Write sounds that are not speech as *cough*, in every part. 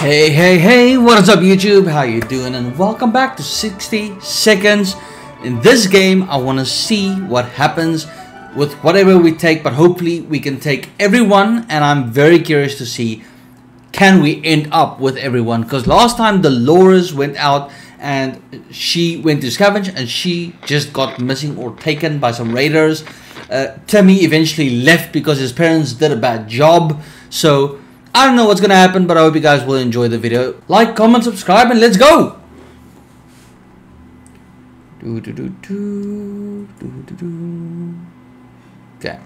Hey, hey, hey, what is up YouTube? How you doing? And welcome back to 60 Seconds. In this game, I want to see what happens with whatever we take, but hopefully we can take everyone, and I'm very curious to see can we end up with everyone, because last time Dolores went out and she went to scavenge and she just got missing or taken by some raiders. Uh, Timmy eventually left because his parents did a bad job, so I don't know what's gonna happen, but I hope you guys will enjoy the video. Like, comment, subscribe, and let's go! Do, do, do. Okay.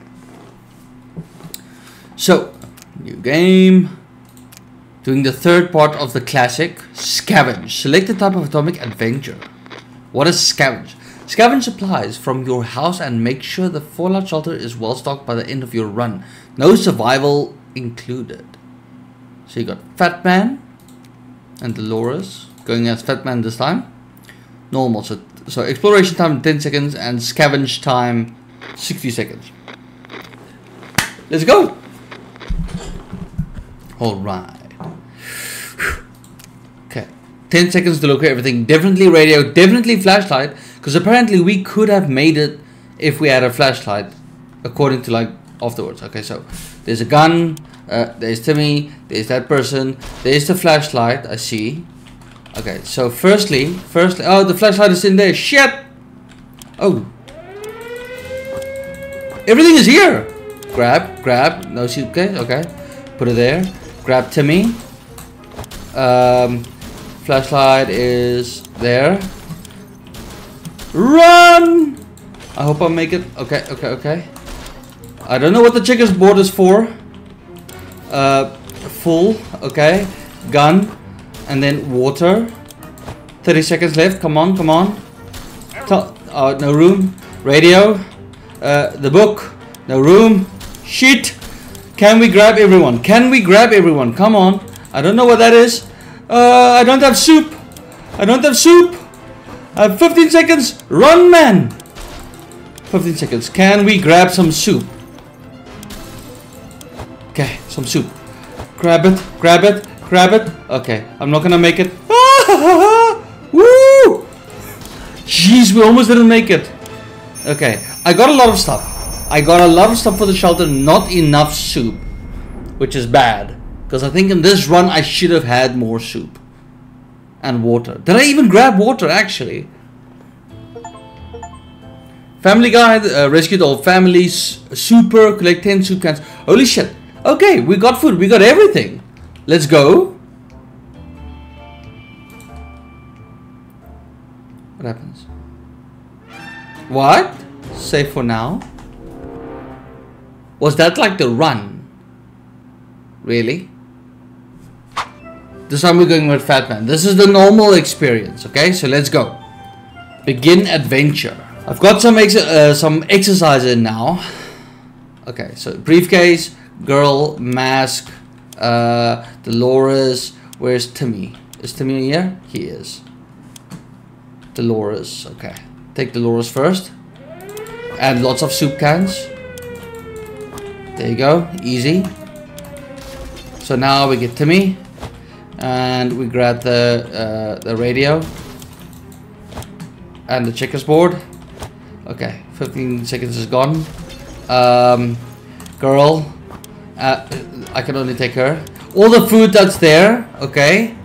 So, new game. Doing the third part of the classic, Scavenge. Select the type of atomic adventure. What is Scavenge? Scavenge supplies from your house and make sure the fallout shelter is well stocked by the end of your run. No survival included. So you got Fat Man and Dolores going as Fat Man this time. Normal. So, so exploration time 10 seconds and scavenge time 60 seconds. Let's go. All right. Okay. 10 seconds to locate everything. Definitely radio, definitely flashlight. Because apparently we could have made it if we had a flashlight. According to like afterwards. Okay, so there's a gun. Uh, there's Timmy. There's that person. There's the flashlight. I see. Okay, so firstly, firstly, oh, the flashlight is in there. Shit. Oh. Everything is here. Grab, grab. No suitcase. Okay. Put it there. Grab Timmy. Um, flashlight is there. Run! I hope I make it. Okay, okay, okay. I don't know what the checkers board is for. Uh, full, okay. Gun, and then water. 30 seconds left. Come on, come on. uh, no room. Radio. Uh, the book. No room. Shit. Can we grab everyone? Can we grab everyone? Come on. I don't know what that is. Uh, I don't have soup. I don't have soup. I have 15 seconds. Run, man. 15 seconds. Can we grab some soup? Okay, some soup. Grab it, grab it, grab it. Okay, I'm not gonna make it. *laughs* Woo! Jeez, we almost didn't make it. Okay, I got a lot of stuff. I got a lot of stuff for the shelter, not enough soup. Which is bad. Because I think in this run I should have had more soup. And water. Did I even grab water actually? Family Guide, uh, rescued all families, super, collect 10 soup cans. Holy shit, Okay, we got food. We got everything. Let's go. What happens? What? Save for now. Was that like the run? Really? This time we're going with Fat Man. This is the normal experience, okay? So let's go. Begin adventure. I've got some ex uh, some exercise in now. Okay, so briefcase, girl, mask, uh, Dolores. Where's Timmy? Is Timmy here? He is. Dolores. Okay. Take Dolores first. Add lots of soup cans. There you go. Easy. So now we get Timmy. And we grab the, uh, the radio. And the checkers board. Okay. 15 seconds is gone. Um, girl. Uh, I can only take her. All the food that's there, okay.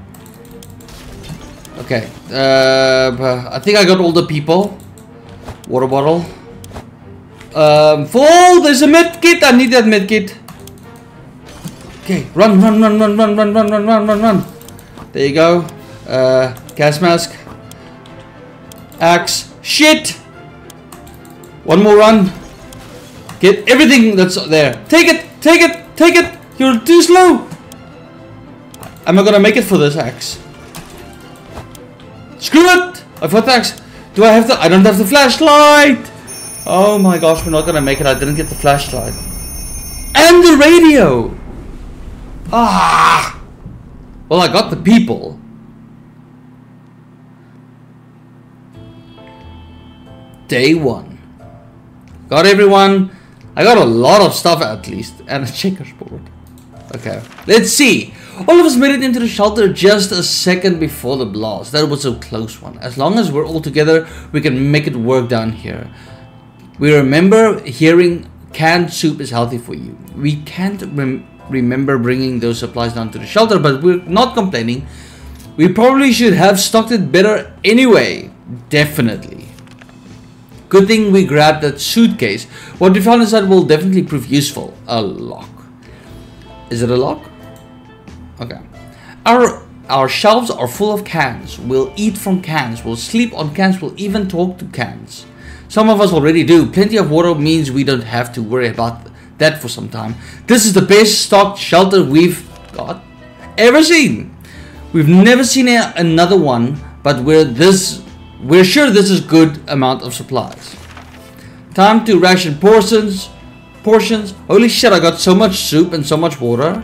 Okay, uh, I think I got all the people. Water bottle. Um, full, there's a med kit, I need that med kit. Okay, run, run, run, run, run, run, run, run, run, run, run. There you go. Uh, gas mask. Axe. Shit! One more run. Get everything that's there. Take it! Take it! Take it! You're too slow! Am I gonna make it for this axe? Screw it! I've got the axe. Do I have the- I don't have the flashlight! Oh my gosh, we're not gonna make it. I didn't get the flashlight. And the radio! Ah! Well, I got the people. Day one. Got everyone. I got a lot of stuff at least. And a checkers board. Okay. Let's see. All of us made it into the shelter just a second before the blast. That was a close one. As long as we're all together, we can make it work down here. We remember hearing canned soup is healthy for you. We can't rem remember bringing those supplies down to the shelter, but we're not complaining. We probably should have stocked it better anyway. Definitely. Good thing we grabbed that suitcase. What we found inside will definitely prove useful. A lock. Is it a lock? Okay. Our our shelves are full of cans. We'll eat from cans. We'll sleep on cans. We'll even talk to cans. Some of us already do. Plenty of water means we don't have to worry about that for some time. This is the best stocked shelter we've got ever seen. We've never seen another one, but we're this we're sure this is good amount of supplies. Time to ration portions. Portions. Holy shit, I got so much soup and so much water.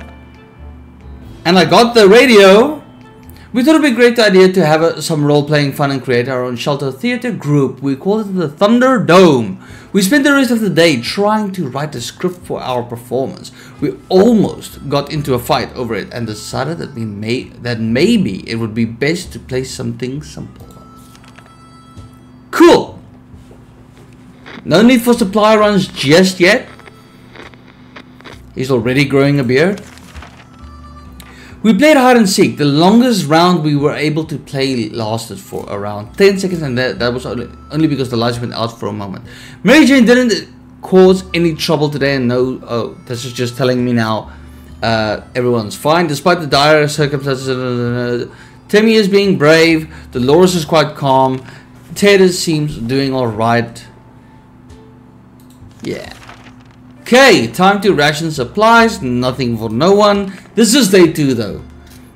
And I got the radio. We thought it'd be a great idea to have a, some role-playing fun and create our own shelter theater group. We called it the Thunder Dome. We spent the rest of the day trying to write a script for our performance. We almost got into a fight over it and decided that we may that maybe it would be best to play something simple. No need for supply runs just yet. He's already growing a beard. We played hide and seek. The longest round we were able to play lasted for around 10 seconds and that, that was only, because the lights went out for a moment. Mary Jane didn't cause any trouble today and no, oh, this is just telling me now uh, everyone's fine. Despite the dire circumstances, uh, Timmy is being brave, Dolores is quite calm, Ted seems doing alright. Yeah. Okay, time to ration supplies. Nothing for no one. This is day two though.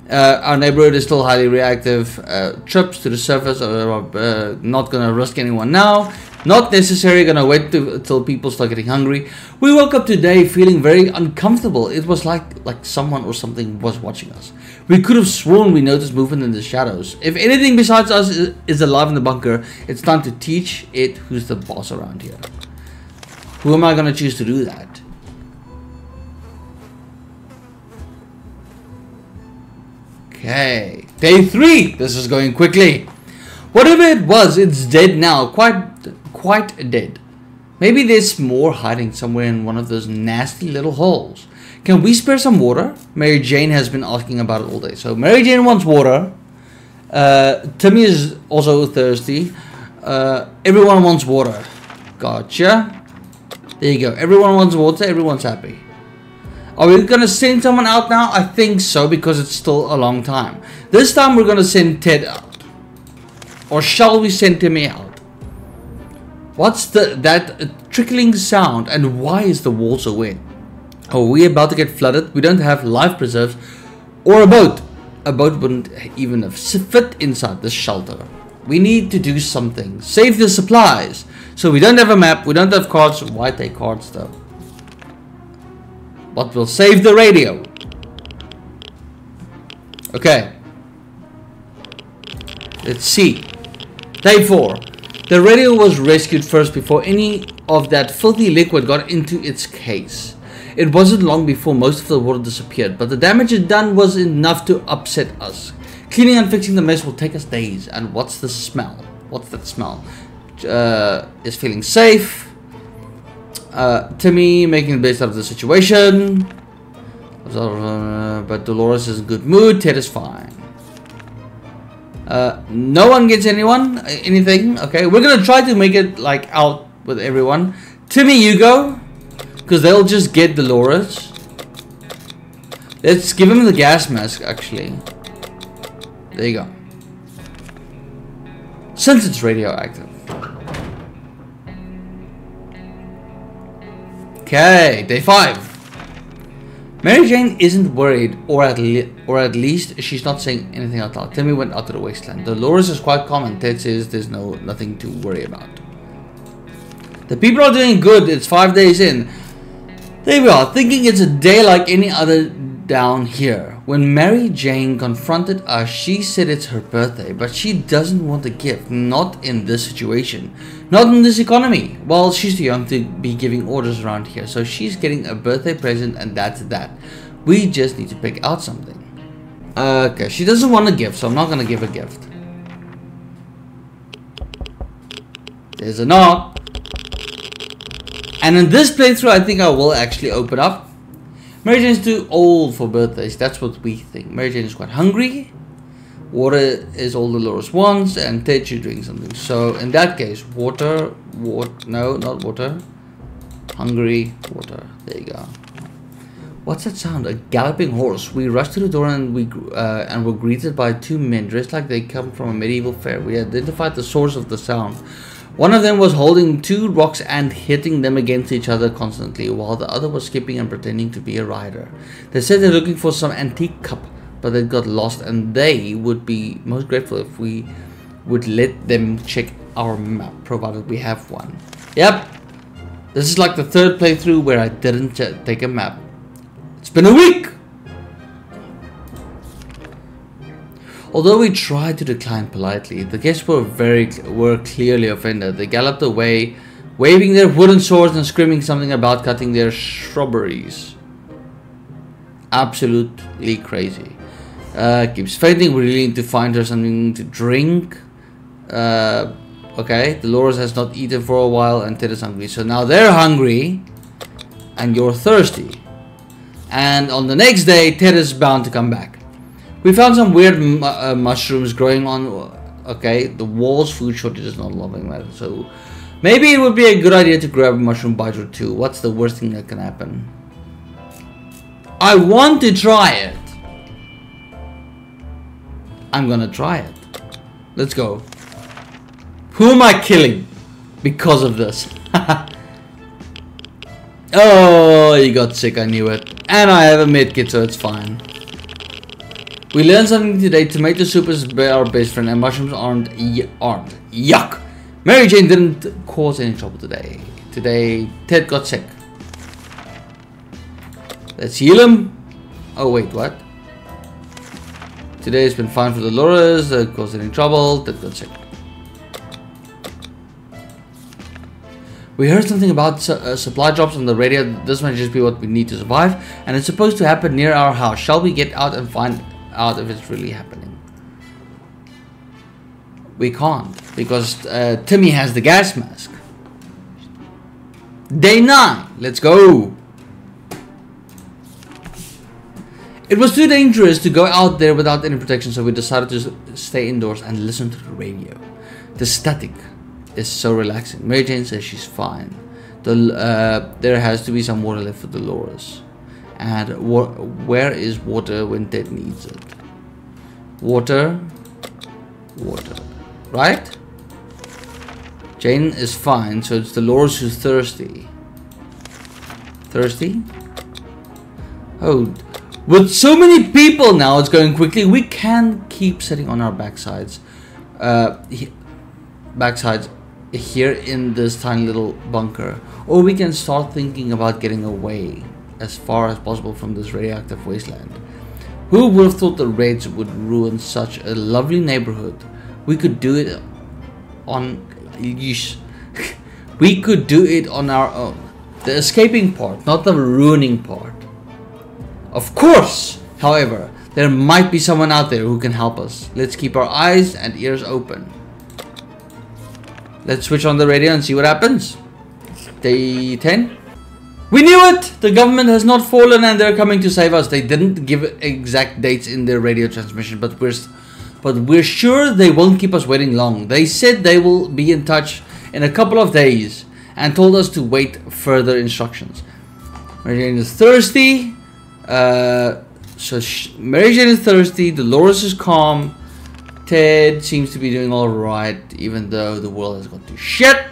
Uh, our neighborhood is still highly reactive. Uh, trips to the surface are uh, not gonna risk anyone now. Not necessary, gonna wait till people start getting hungry. We woke up today feeling very uncomfortable. It was like like someone or something was watching us. We could have sworn we noticed movement in the shadows. If anything besides us is alive in the bunker, it's time to teach it who's the boss around here. Who am I going to choose to do that? Okay, day three. This is going quickly. Whatever it was, it's dead now. Quite, quite dead. Maybe there's more hiding somewhere in one of those nasty little holes. Can we spare some water? Mary Jane has been asking about it all day. So Mary Jane wants water. Uh, Timmy is also thirsty. Uh, everyone wants water. Gotcha. There you go. Everyone wants water. Everyone's happy. Are we going to send someone out now? I think so because it's still a long time. This time we're going to send Ted out. Or shall we send Timmy out? What's the that uh, trickling sound and why is the so wet? Oh, are we about to get flooded? We don't have life preserves or a boat. A boat wouldn't even fit inside this shelter. We need to do something. Save the supplies. So we don't have a map. We don't have cards. Why take cards though? But we'll save the radio. Okay. Let's see. Day 4. The radio was rescued first before any of that filthy liquid got into its case. It wasn't long before most of the water disappeared, but the damage it done was enough to upset us. Cleaning and fixing the mess will take us days. And what's the smell? What's that smell? Uh, is feeling safe. Uh, Timmy making the best out of the situation. But Dolores is in good mood. Ted is fine. Uh, no one gets anyone anything. Okay, we're gonna try to make it like out with everyone. Timmy, you go. Because they'll just get Dolores. Let's give him the gas mask, actually. There you go. Since it's radioactive. Okay, day five. Mary Jane isn't worried, or at or at least she's not saying anything out loud. Timmy went out to the wasteland. Dolores is quite calm, and Ted says there's no nothing to worry about. The people are doing good. It's five days in. There we are, thinking it's a day like any other down here. When Mary Jane confronted us, she said it's her birthday, but she doesn't want a gift, not in this situation, not in this economy. Well, she's too young to be giving orders around here, so she's getting a birthday present and that's that. We just need to pick out something. Okay, she doesn't want a gift, so I'm not gonna give a gift. There's a knock. And in this playthrough, I think I will actually open up. Mary Jane's too old for birthdays. That's what we think. Mary Jane is quite hungry. Water is all Dolores wants, and Ted should drink something. So in that case, water, water, no, not water. Hungry, water. There you go. What's that sound? A galloping horse. We rushed to the door and we uh, and were greeted by two men dressed like they come from a medieval fair. We identified the source of the sound. One of them was holding two rocks and hitting them against each other constantly, while the other was skipping and pretending to be a rider. They said they're looking for some antique cup, but it got lost, and they would be most grateful if we would let them check our map, provided we have one. Yep, this is like the third playthrough where I didn't take a map. It's been a week! Although we tried to decline politely, the guests were very were clearly offended. They galloped away, waving their wooden swords and screaming something about cutting their shrubberies. Absolutely crazy. Uh, keeps fainting. We really need to find her something to drink. Uh, okay, Dolores has not eaten for a while and Ted is hungry. So now they're hungry and you're thirsty. And on the next day, Ted is bound to come back. We found some weird uh, mushrooms growing on. Okay, the walls food shortage is not loving that. So maybe it would be a good idea to grab a mushroom bite or two. What's the worst thing that can happen? I want to try it. I'm gonna try it. Let's go. Who am I killing because of this? *laughs* oh, you got sick, I knew it. And I have a medkit, so it's fine. We learned something today. Tomato soup is our best friend and mushrooms aren't, aren't. Yuck! Mary Jane didn't cause any trouble today. Today, Ted got sick. Let's heal him. Oh wait, what? Today has been fine for Dolores, uh, caused any trouble, Ted got sick. We heard something about su uh, supply drops on the radio. This might just be what we need to survive, and it's supposed to happen near our house. Shall we get out and find out if it's really happening. We can't because uh, Timmy has the gas mask. Day 9, let's go. It was too dangerous to go out there without any protection, so we decided to stay indoors and listen to the radio. The static is so relaxing. Mary Jane says she's fine. The, uh, there has to be some water left for Dolores. And where is water when Ted needs it? Water, water, right? Jane is fine, so it's the Dolores who's thirsty. Thirsty? Oh, with so many people now, it's going quickly. We can keep sitting on our backsides, uh, backsides here in this tiny little bunker, or we can start thinking about getting away as far as possible from this radioactive wasteland. Who would have thought the raids would ruin such a lovely neighborhood? We could do it on... *laughs* we could do it on our own. The escaping part, not the ruining part. Of course, however, there might be someone out there who can help us. Let's keep our eyes and ears open. Let's switch on the radio and see what happens. Day 10. We knew it! The government has not fallen and they're coming to save us. They didn't give exact dates in their radio transmission, but we're but we're sure they won't keep us waiting long. They said they will be in touch in a couple of days and told us to wait further instructions. Mary Jane is thirsty. Uh, so Mary Jane is thirsty. Dolores is calm. Ted seems to be doing alright, even though the world has gone to shit.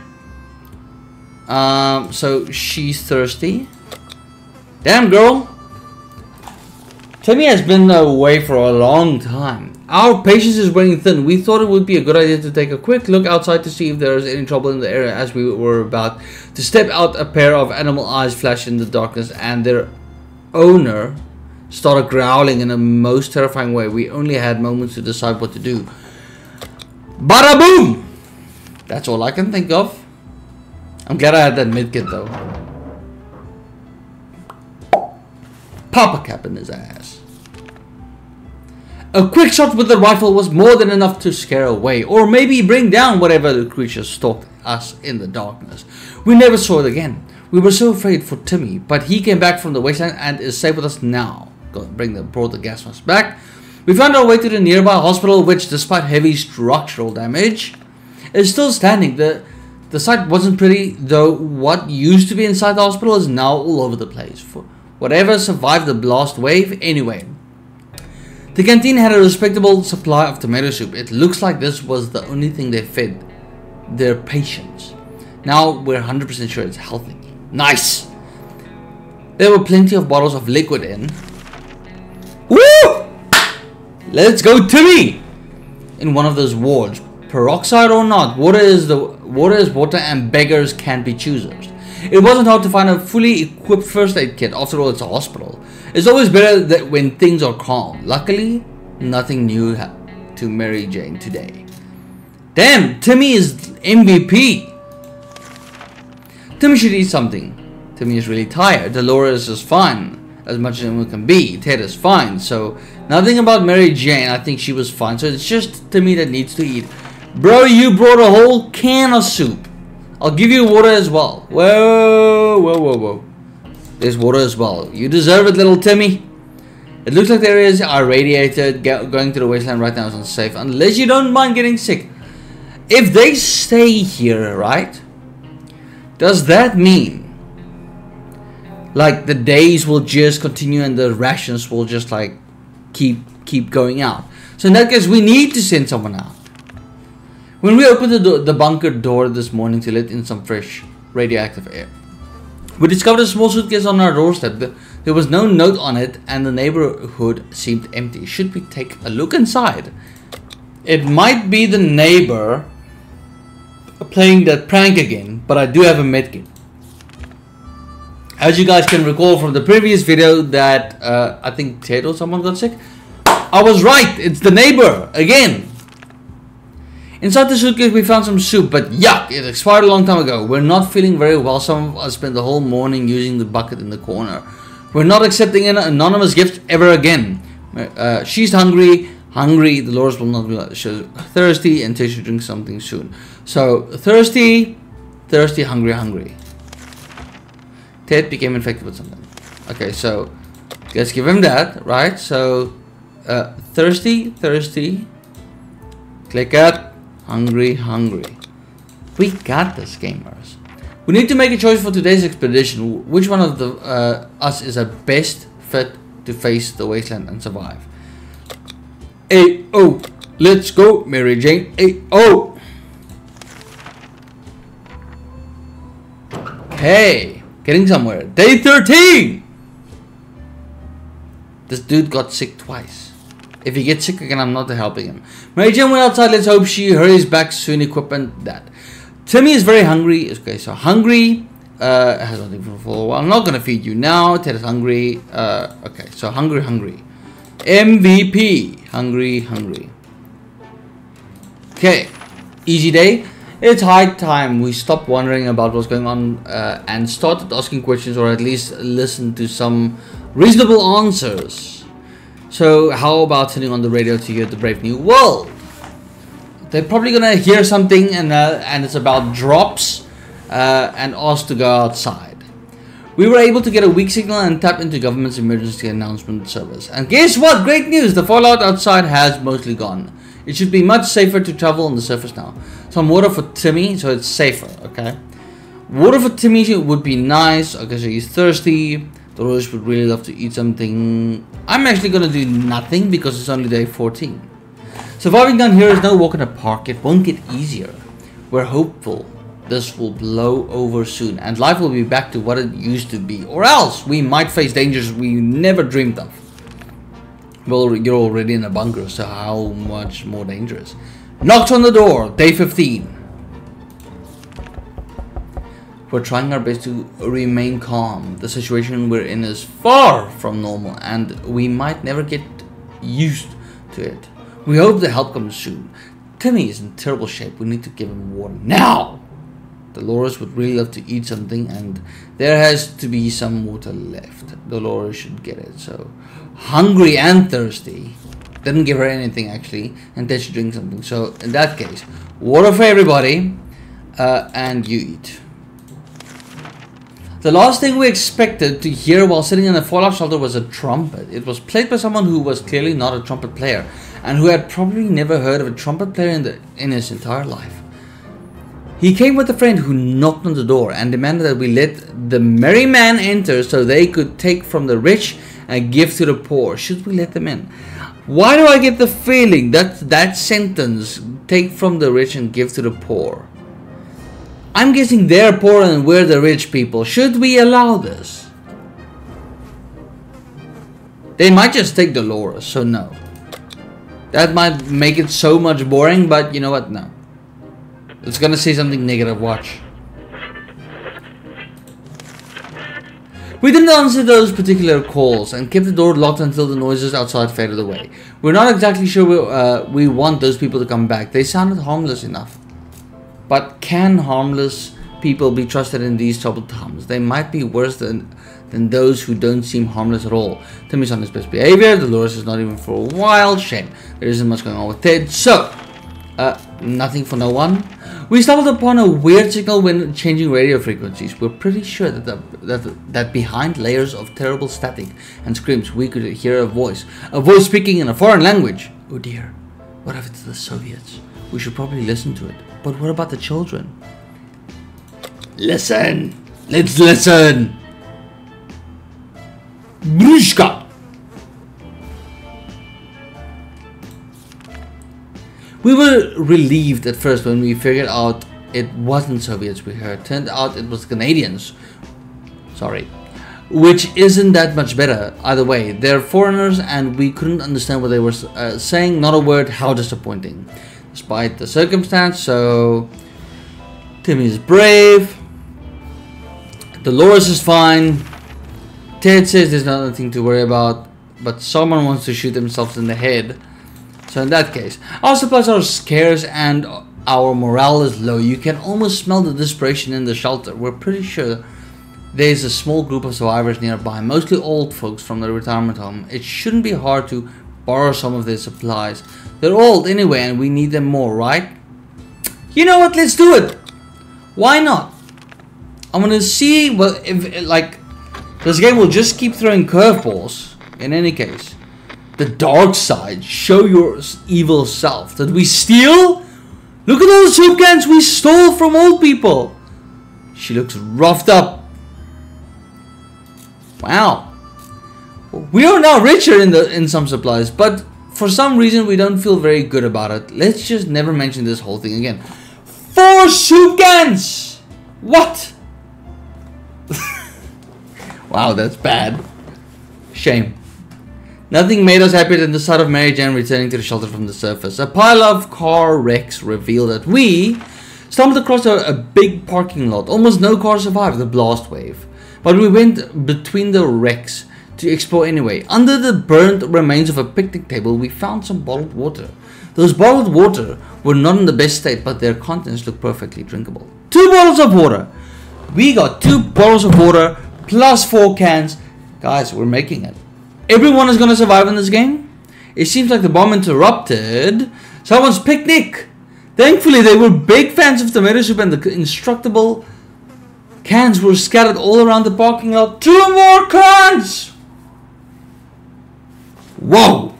Um, so she's thirsty. Damn, girl. Timmy has been away for a long time. Our patience is wearing thin. We thought it would be a good idea to take a quick look outside to see if there is any trouble in the area as we were about to step out a pair of animal eyes flashed in the darkness and their owner started growling in a most terrifying way. We only had moments to decide what to do. Bada boom! That's all I can think of. I'm glad I had that medkit though. Pop a cap in his ass. A quick shot with the rifle was more than enough to scare away, or maybe bring down whatever the creature stalked us in the darkness. We never saw it again. We were so afraid for Timmy, but he came back from the wasteland and is safe with us now. Go bring the brought the gas mask back. We found our way to the nearby hospital, which, despite heavy structural damage, is still standing. The the site wasn't pretty, though. What used to be inside the hospital is now all over the place. For whatever survived the blast wave, anyway. The canteen had a respectable supply of tomato soup. It looks like this was the only thing they fed their patients. Now we're 100% sure it's healthy. Nice! There were plenty of bottles of liquid in. Woo! Let's go Timmy! In one of those wards. Peroxide or not, water is the water is water and beggars can't be choosers. It wasn't hard to find a fully equipped first aid kit, after all it's a hospital. It's always better that when things are calm. Luckily, nothing new to Mary Jane today. Damn, Timmy is MVP. Timmy should eat something. Timmy is really tired. Dolores is fine, as much as it can be. Ted is fine, so nothing about Mary Jane. I think she was fine. So it's just Timmy that needs to eat. Bro, you brought a whole can of soup. I'll give you water as well. Whoa, whoa, whoa, whoa. There's water as well. You deserve it, little Timmy. It looks like the areas are radiated. going to the wasteland right now is unsafe. Unless you don't mind getting sick. If they stay here, right? Does that mean like the days will just continue and the rations will just like keep keep going out? So in that case, we need to send someone out. When we opened the, do- the bunker door this morning to let in some fresh radioactive air, we discovered a small suitcase on our doorstep. There was no note on it, and the neighborhood seemed empty. Should we take a look inside? It might be the neighbor playing that prank again, but I do have a medkit. As you guys can recall from the previous video that uh, I think Ted or someone got sick, I was right, it's the neighbor again. Inside the suitcase we found some soup, but yuck, it expired a long time ago. We're not feeling very well. Some of us spent the whole morning using the bucket in the corner. We're not accepting an anonymous gift ever again. Uh, she's hungry, hungry, Dolores will not be thirsty, and she should drink something soon. So, thirsty, thirsty, hungry, hungry. Ted became infected with something. Okay, so let's give him that, right? So, uh, thirsty, thirsty. Click it. Hungry, hungry. We got this, gamers. We need to make a choice for today's expedition. Which one of the uh, us is the best fit to face the wasteland and survive? Hey, oh, let's go, Mary Jane. Hey, oh. Hey, getting somewhere. Day 13! This dude got sick twice. If he gets sick again, I'm not helping him. Mary Jane went outside. Let's hope she hurries back soon. Equipment that. Timmy is very hungry. Okay, so hungry. Uh, has nothing for a while. I'm not gonna feed you now. Ted is hungry. Uh, okay, so hungry, hungry. MVP. Hungry, hungry. Okay, easy day. It's high time we stopped wondering about what's going on uh, and started asking questions or at least listen to some reasonable answers. So how about turning on the radio to hear the brave new world? They're probably gonna hear something and uh, and it's about drops uh, and ask to go outside. We were able to get a weak signal and tap into government's emergency announcement service. And guess what? Great news! The fallout outside has mostly gone. It should be much safer to travel on the surface now. Some water for Timmy, so it's safer, okay? Water for Timmy would be nice. Okay, so he's thirsty. Dolores would really love to eat something. I'm actually gonna do nothing because it's only day 14. Surviving down here is no walk in the park. It won't get easier. We're hopeful this will blow over soon and life will be back to what it used to be. Or else we might face dangers we never dreamed of. Well, you're already in a bunker, so how much more dangerous? Knocks on the door, day 15. We're trying our best to remain calm. The situation we're in is far from normal and we might never get used to it. We hope the help comes soon. Timmy is in terrible shape. We need to give him water now. Dolores would really love to eat something and there has to be some water left. Dolores should get it. So hungry and thirsty. Didn't give her anything actually, and then she drinks something. So in that case, water for everybody, uh, and you eat. The last thing we expected to hear while sitting in the fallout shelter was a trumpet. It was played by someone who was clearly not a trumpet player, and who had probably never heard of a trumpet player in, the, in his entire life. He came with a friend who knocked on the door and demanded that we let the merry man enter so they could take from the rich and give to the poor. Should we let them in? Why do I get the feeling that that sentence, take from the rich and give to the poor? I'm guessing they're poor and we're the rich people. Should we allow this? They might just take Dolores, so no. That might make it so much boring, but you know what? No. It's gonna say something negative, watch. We didn't answer those particular calls and kept the door locked until the noises outside faded away. We're not exactly sure we, uh, we want those people to come back. They sounded harmless enough. But can harmless people be trusted in these troubled times? They might be worse than than those who don't seem harmless at all. Timmy's on his best behavior. Dolores is not even for a while. Shame. There isn't much going on with Ted. So, uh, nothing for no one. We stumbled upon a weird signal when changing radio frequencies. We're pretty sure that, the, that, that behind layers of terrible static and screams we could hear a voice. A voice speaking in a foreign language. Oh dear, what if it's the Soviets? We should probably listen to it. But what about the children? Listen! Let's listen! Brushka! We were relieved at first when we figured out it wasn't Soviets we heard. Turned out it was Canadians. Sorry. Which isn't that much better. Either way, they're foreigners and we couldn't understand what they were uh, saying. Not a word. How disappointing. Despite the circumstance, so Timmy is brave. Dolores is fine. Ted says there's nothing to worry about, but someone wants to shoot themselves in the head. So in that case, our supplies are scarce and our morale is low. You can almost smell the desperation in the shelter. We're pretty sure there's a small group of survivors nearby, mostly old folks from the retirement home. It shouldn't be hard to borrow some of their supplies. They're old anyway and we need them more, right? You know what, let's do it! Why not? I'm gonna see well if like this game will just keep throwing curveballs in any case the dark side. Show your evil self. Did we steal? Look at all the soup cans we stole from old people. She looks roughed up. Wow. We are now richer in the in some supplies, but for some reason we don't feel very good about it. Let's just never mention this whole thing again. Four soup cans! What? *laughs* wow, that's bad. Shame. Nothing made us happier than the sight of Mary Jane returning to the shelter from the surface. A pile of car wrecks revealed that we stumbled across a, a, big parking lot. Almost no car survived the blast wave. But we went between the wrecks to explore anyway. Under the burnt remains of a picnic table, we found some bottled water. Those bottled water were not in the best state, but their contents looked perfectly drinkable. Two bottles of water! We got two bottles of water plus four cans. Guys, we're making it everyone is going to survive in this game. It seems like the bomb interrupted someone's picnic. Thankfully, they were big fans of tomato soup and the indestructible cans were scattered all around the parking lot. Two more cans! Whoa!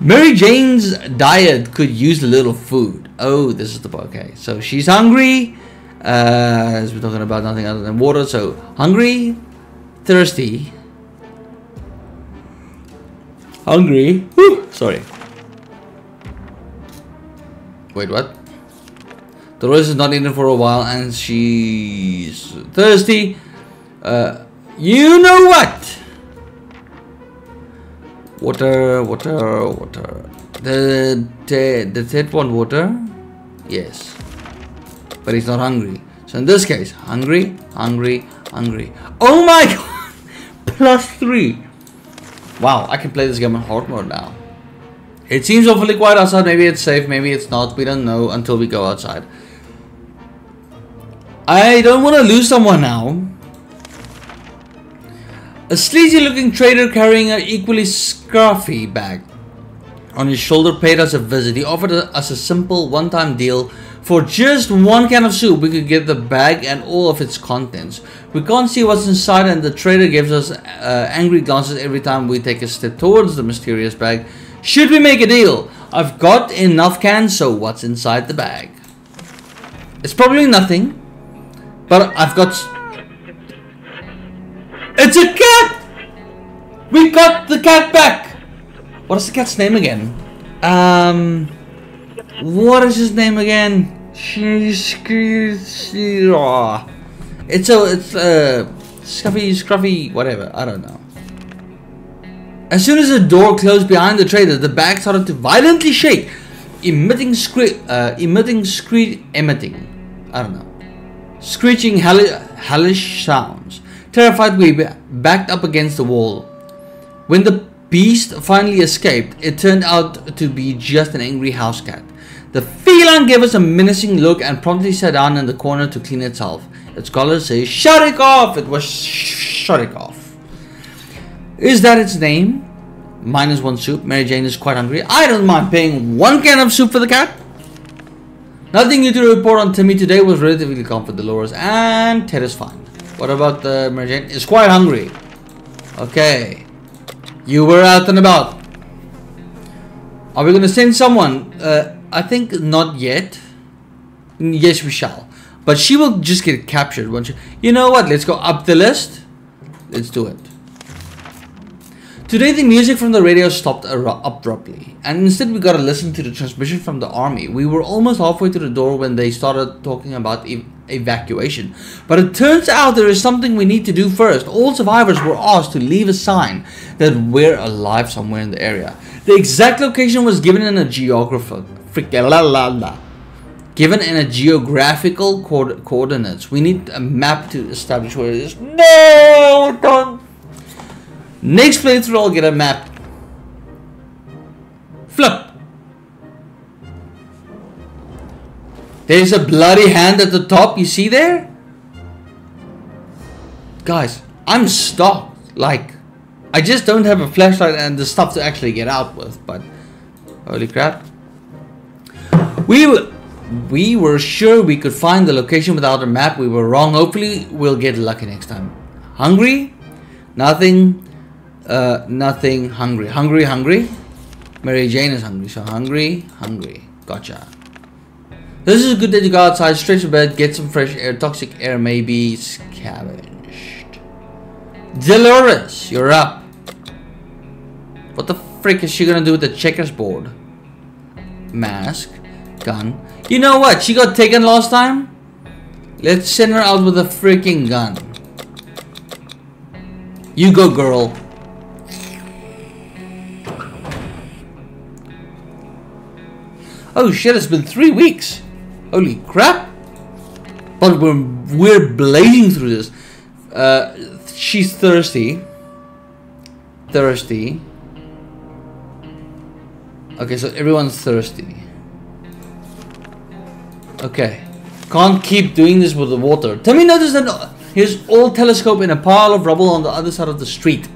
Mary Jane's diet could use a little food. Oh, this is the okay. So she's hungry. Uh, as we're talking about nothing other than water. So hungry, thirsty, hungry. Woo, sorry. Wait, what? The Dolores is not eaten for a while and she's thirsty. Uh, you know what? Water, water, water. The Ted, the Ted want water? Yes. But he's not hungry. So in this case, hungry, hungry, hungry. Oh my *laughs* god! Plus three. Wow, I can play this game in hard mode now. It seems awfully quiet outside. Maybe it's safe, maybe it's not. We don't know until we go outside. I don't want to lose someone now. A sleazy looking trader carrying an equally scruffy bag. on his shoulder paid us a visit. He offered us a simple one-time deal. For just one can of soup, we could get the bag and all of its contents. We can't see what's inside and the trader gives us uh, angry glances every time we take a step towards the mysterious bag. Should we make a deal? I've got enough cans, so what's inside the bag? It's probably nothing, but I've got... It's a cat! We got the cat back! What is the cat's name again? Um... What is his name again? It's a... It's a... Scruffy, scruffy, whatever. I don't know. As soon as the door closed behind the trader, the bag started to violently shake, emitting scre uh, emitting scree emitting, I don't know, screeching hellish sounds. Terrified, we backed up against the wall. When the beast finally escaped, it turned out to be just an angry house cat. The feline gave us a menacing look and promptly sat down in the corner to clean itself. Its collar says, Shut it off! It was shut it off. Is that its name? Minus one soup. Mary Jane is quite hungry. I don't mind paying one can of soup for the cat. Nothing new to report on Timmy today was relatively calm for Dolores and Ted is fine. What about the Mary Jane? Is quite hungry. Okay. You were out and about. Are we going to send someone? Uh, I think not yet. Yes, we shall. But she will just get captured won't once. You know what? Let's go up the list. Let's do it. Today the music from the radio stopped abruptly, and instead we got to listen to the transmission from the army. We were almost halfway to the door when they started talking about ev evacuation. But it turns out there is something we need to do first. All survivors were asked to leave a sign that we're alive somewhere in the area. The exact location was given in a geographer. Given in a geographical co coordinates. We need a map to establish where it is. No, don't Next playthrough, I'll get a map. Flip. There's a bloody hand at the top, you see there? Guys, I'm stuck. Like, I just don't have a flashlight and the stuff to actually get out with, but holy crap. We were, we were sure we could find the location without a map. We were wrong. Hopefully, we'll get lucky next time. Hungry? Nothing uh, nothing hungry. Hungry, hungry. Mary Jane is hungry. So hungry, hungry. Gotcha. This is a good day to go outside, stretch your bed, get some fresh air. Toxic air may be scavenged. Dolores, you're up. What the frick is she gonna do with the checkers board? Mask, gun. You know what? She got taken last time. Let's send her out with a freaking gun. You go, girl. Oh shit, it's been three weeks. Holy crap. But we're, we're blazing through this. Uh, she's thirsty. Thirsty. Okay, so everyone's thirsty. Okay. Can't keep doing this with the water. Timmy notice that his old telescope in a pile of rubble on the other side of the street.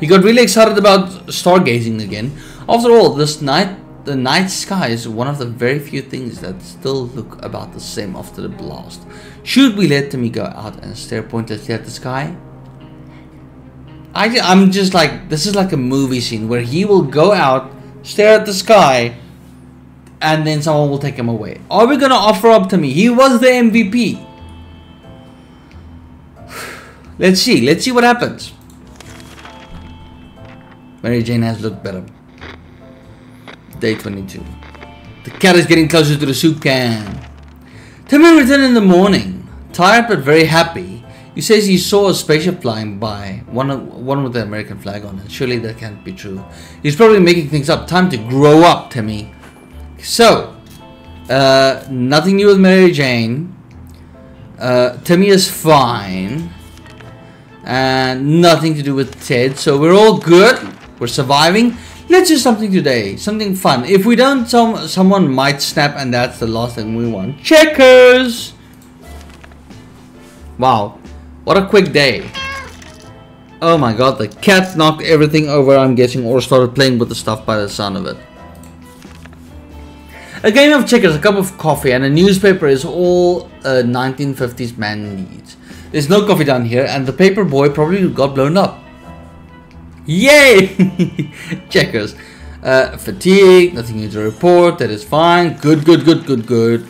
He got really excited about stargazing again. After all, this night the night sky is one of the very few things that still look about the same after the blast. Should we let Timmy go out and stare pointlessly at the sky? I, I'm just like, this is like a movie scene where he will go out, stare at the sky, and then someone will take him away. Are we gonna offer up Timmy? He was the MVP. *sighs* Let's see. Let's see what happens. Mary Jane has looked better. Day 22. The cat is getting closer to the soup can. Timmy returned in the morning, tired but very happy. He says he saw a spaceship flying by, one, one with the American flag on it. Surely that can't be true. He's probably making things up. Time to grow up, Timmy. So, uh, nothing new with Mary Jane. Uh, Timmy is fine. And nothing to do with Ted. So we're all good. We're surviving. Let's do something today, something fun. If we don't, some someone might snap and that's the last thing we want. Checkers! Wow, what a quick day. Oh my god, the cat knocked everything over, I'm guessing, or started playing with the stuff by the sound of it. A game of checkers, a cup of coffee, and a newspaper is all a 1950s man needs. There's no coffee down here, and the paper boy probably got blown up. Yay! *laughs* checkers. Uh, fatigue, nothing new to report, that is fine. Good, good, good, good, good.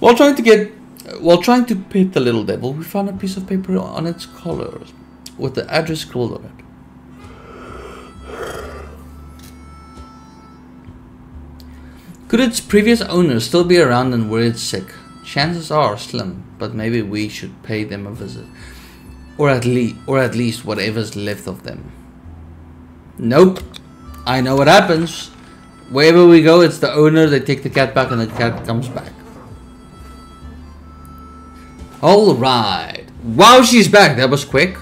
While trying to get, while trying to pet the little devil, we found a piece of paper on its collar with the address scrawled on it. Could its previous owner still be around and worried sick? Chances are slim, but maybe we should pay them a visit. Or at least or at least whatever's left of them. Nope. I know what happens. Wherever we go, it's the owner, they take the cat back and the cat comes back. Alright. Wow, she's back. That was quick.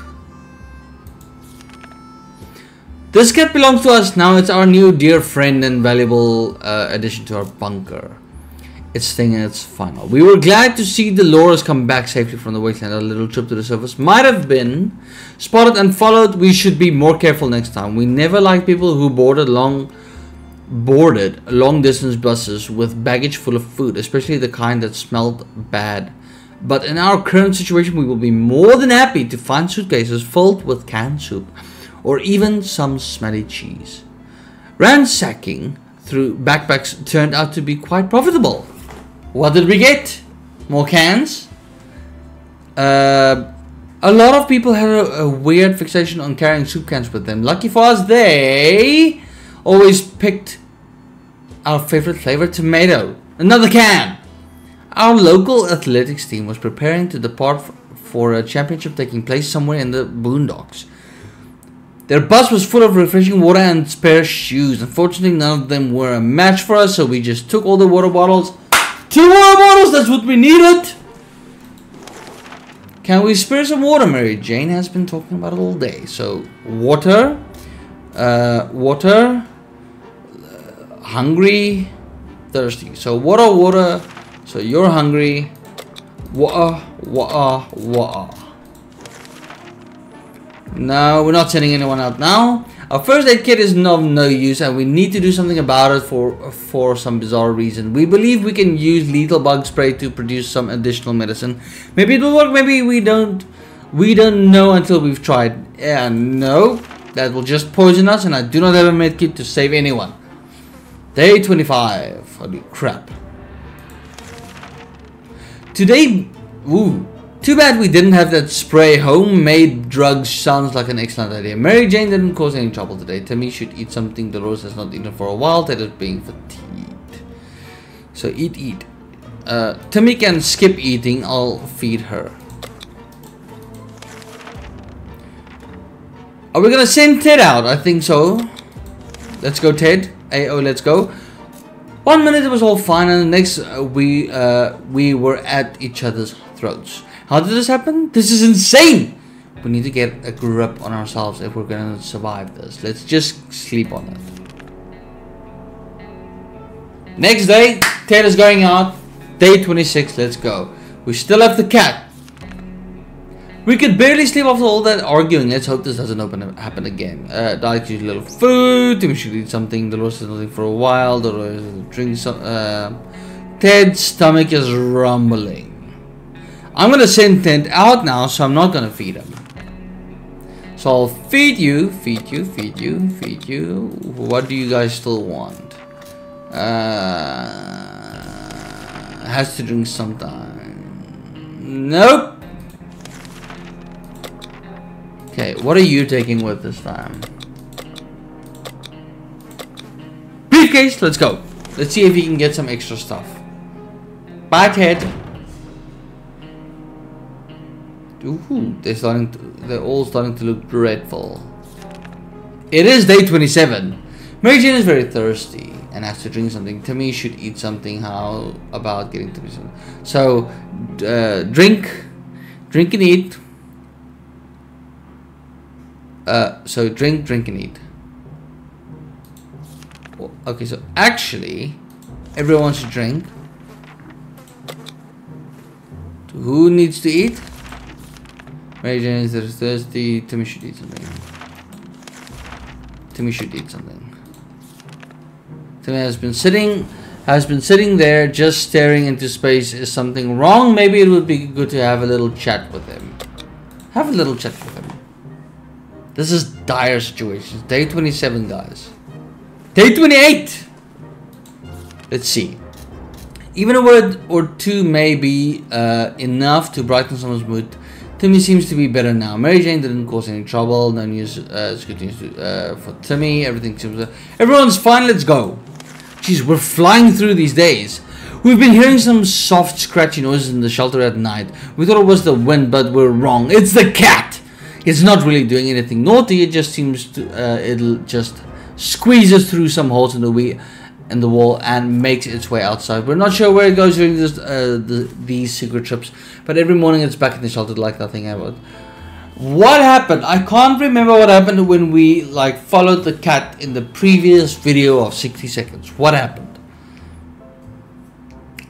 This cat belongs to us now. It's our new dear friend and valuable uh, addition to our bunker. It's thing in its final. We were glad to see Dolores come back safely from the wasteland. A little trip to the surface might have been spotted and followed. We should be more careful next time. We never like people who boarded long boarded long distance buses with baggage full of food, especially the kind that smelled bad. But in our current situation, we will be more than happy to find suitcases filled with canned soup or even some smelly cheese. Ransacking through backpacks turned out to be quite profitable. What did we get? More cans? Uh, a lot of people had a, a, weird fixation on carrying soup cans with them. Lucky for us, they always picked our favorite flavor, tomato. Another can! Our local athletics team was preparing to depart for a championship taking place somewhere in the boondocks. Their bus was full of refreshing water and spare shoes. Unfortunately, none of them were a match for us, so we just took all the water bottles. Two water bottles, that's what we needed! Can we spare some water? Mary Jane has been talking about it all day. So, water, uh, water, uh, hungry, thirsty. So, water, water. So, you're hungry. Water, water, water. No, we're not sending anyone out now. Our first aid kit is of no use and we need to do something about it for, for some bizarre reason. We believe we can use lethal bug spray to produce some additional medicine. Maybe it will work, maybe we don't. We don't know until we've tried. Yeah, no. That will just poison us and I do not have a med kit to save anyone. Day 25. Holy crap. Today, ooh, too bad we didn't have that spray. Homemade drugs sounds like an excellent idea. Mary Jane didn't cause any trouble today. Timmy should eat something Dolores has not eaten for a while. That is being fatigued. So eat, eat. Uh, Timmy can skip eating. I'll feed her. Are we gonna send Ted out? I think so. Let's go, Ted. Oh, let's go. One minute it was all fine, and the next uh, we uh, we were at each other's throats. How did this happen? This is insane! We need to get a grip on ourselves if we're gonna survive this. Let's just sleep on it. Next day, Ted is going out. Day 26, let's go. We still have the cat. We could barely sleep after all that arguing. Let's hope this doesn't open, happen again. Uh, Dalek a little food. We should eat something. Dolores is nothing for a while. Dolores drink some. Uh, Ted's stomach is rumbling. I'm gonna send Ted out now, so I'm not gonna feed him. So I'll feed you, feed you, feed you, feed you. What do you guys still want? Uh, has to drink sometime. Nope. Okay, what are you taking with this time? Briefcase, let's go. Let's see if we can get some extra stuff. Bye, Ted. Ooh, they're starting to, they're all starting to look dreadful. It is day 27. Mary Jane is very thirsty and has to drink something. Timmy should eat something. How about getting Timmy some? So, uh, drink, drink and eat. Uh, so drink, drink and eat. Okay, so actually, everyone should drink. Who needs to eat? Mary Jane is thirsty. Timmy should eat something. Timmy should eat something. Timmy has been sitting has been sitting there just staring into space. Is something wrong? Maybe it would be good to have a little chat with him. Have a little chat with him. This is dire situation. Day 27, guys. Day 28! Let's see. Even a word or two may be uh, enough to brighten someone's mood. Timmy seems to be better now. Mary Jane didn't cause any trouble. No news. Uh, good news uh, for Timmy. Everything seems. Everyone's fine. Let's go. Jeez, we're flying through these days. We've been hearing some soft, scratchy noises in the shelter at night. We thought it was the wind, but we're wrong. It's the cat. It's not really doing anything naughty. It just seems to. Uh, it'll just squeezes through some holes in the we in the wall and makes its way outside. We're not sure where it goes during this, uh, the, these secret trips, but every morning it's back in the shelter like nothing happened. What happened? I can't remember what happened when we like followed the cat in the previous video of 60 seconds. What happened?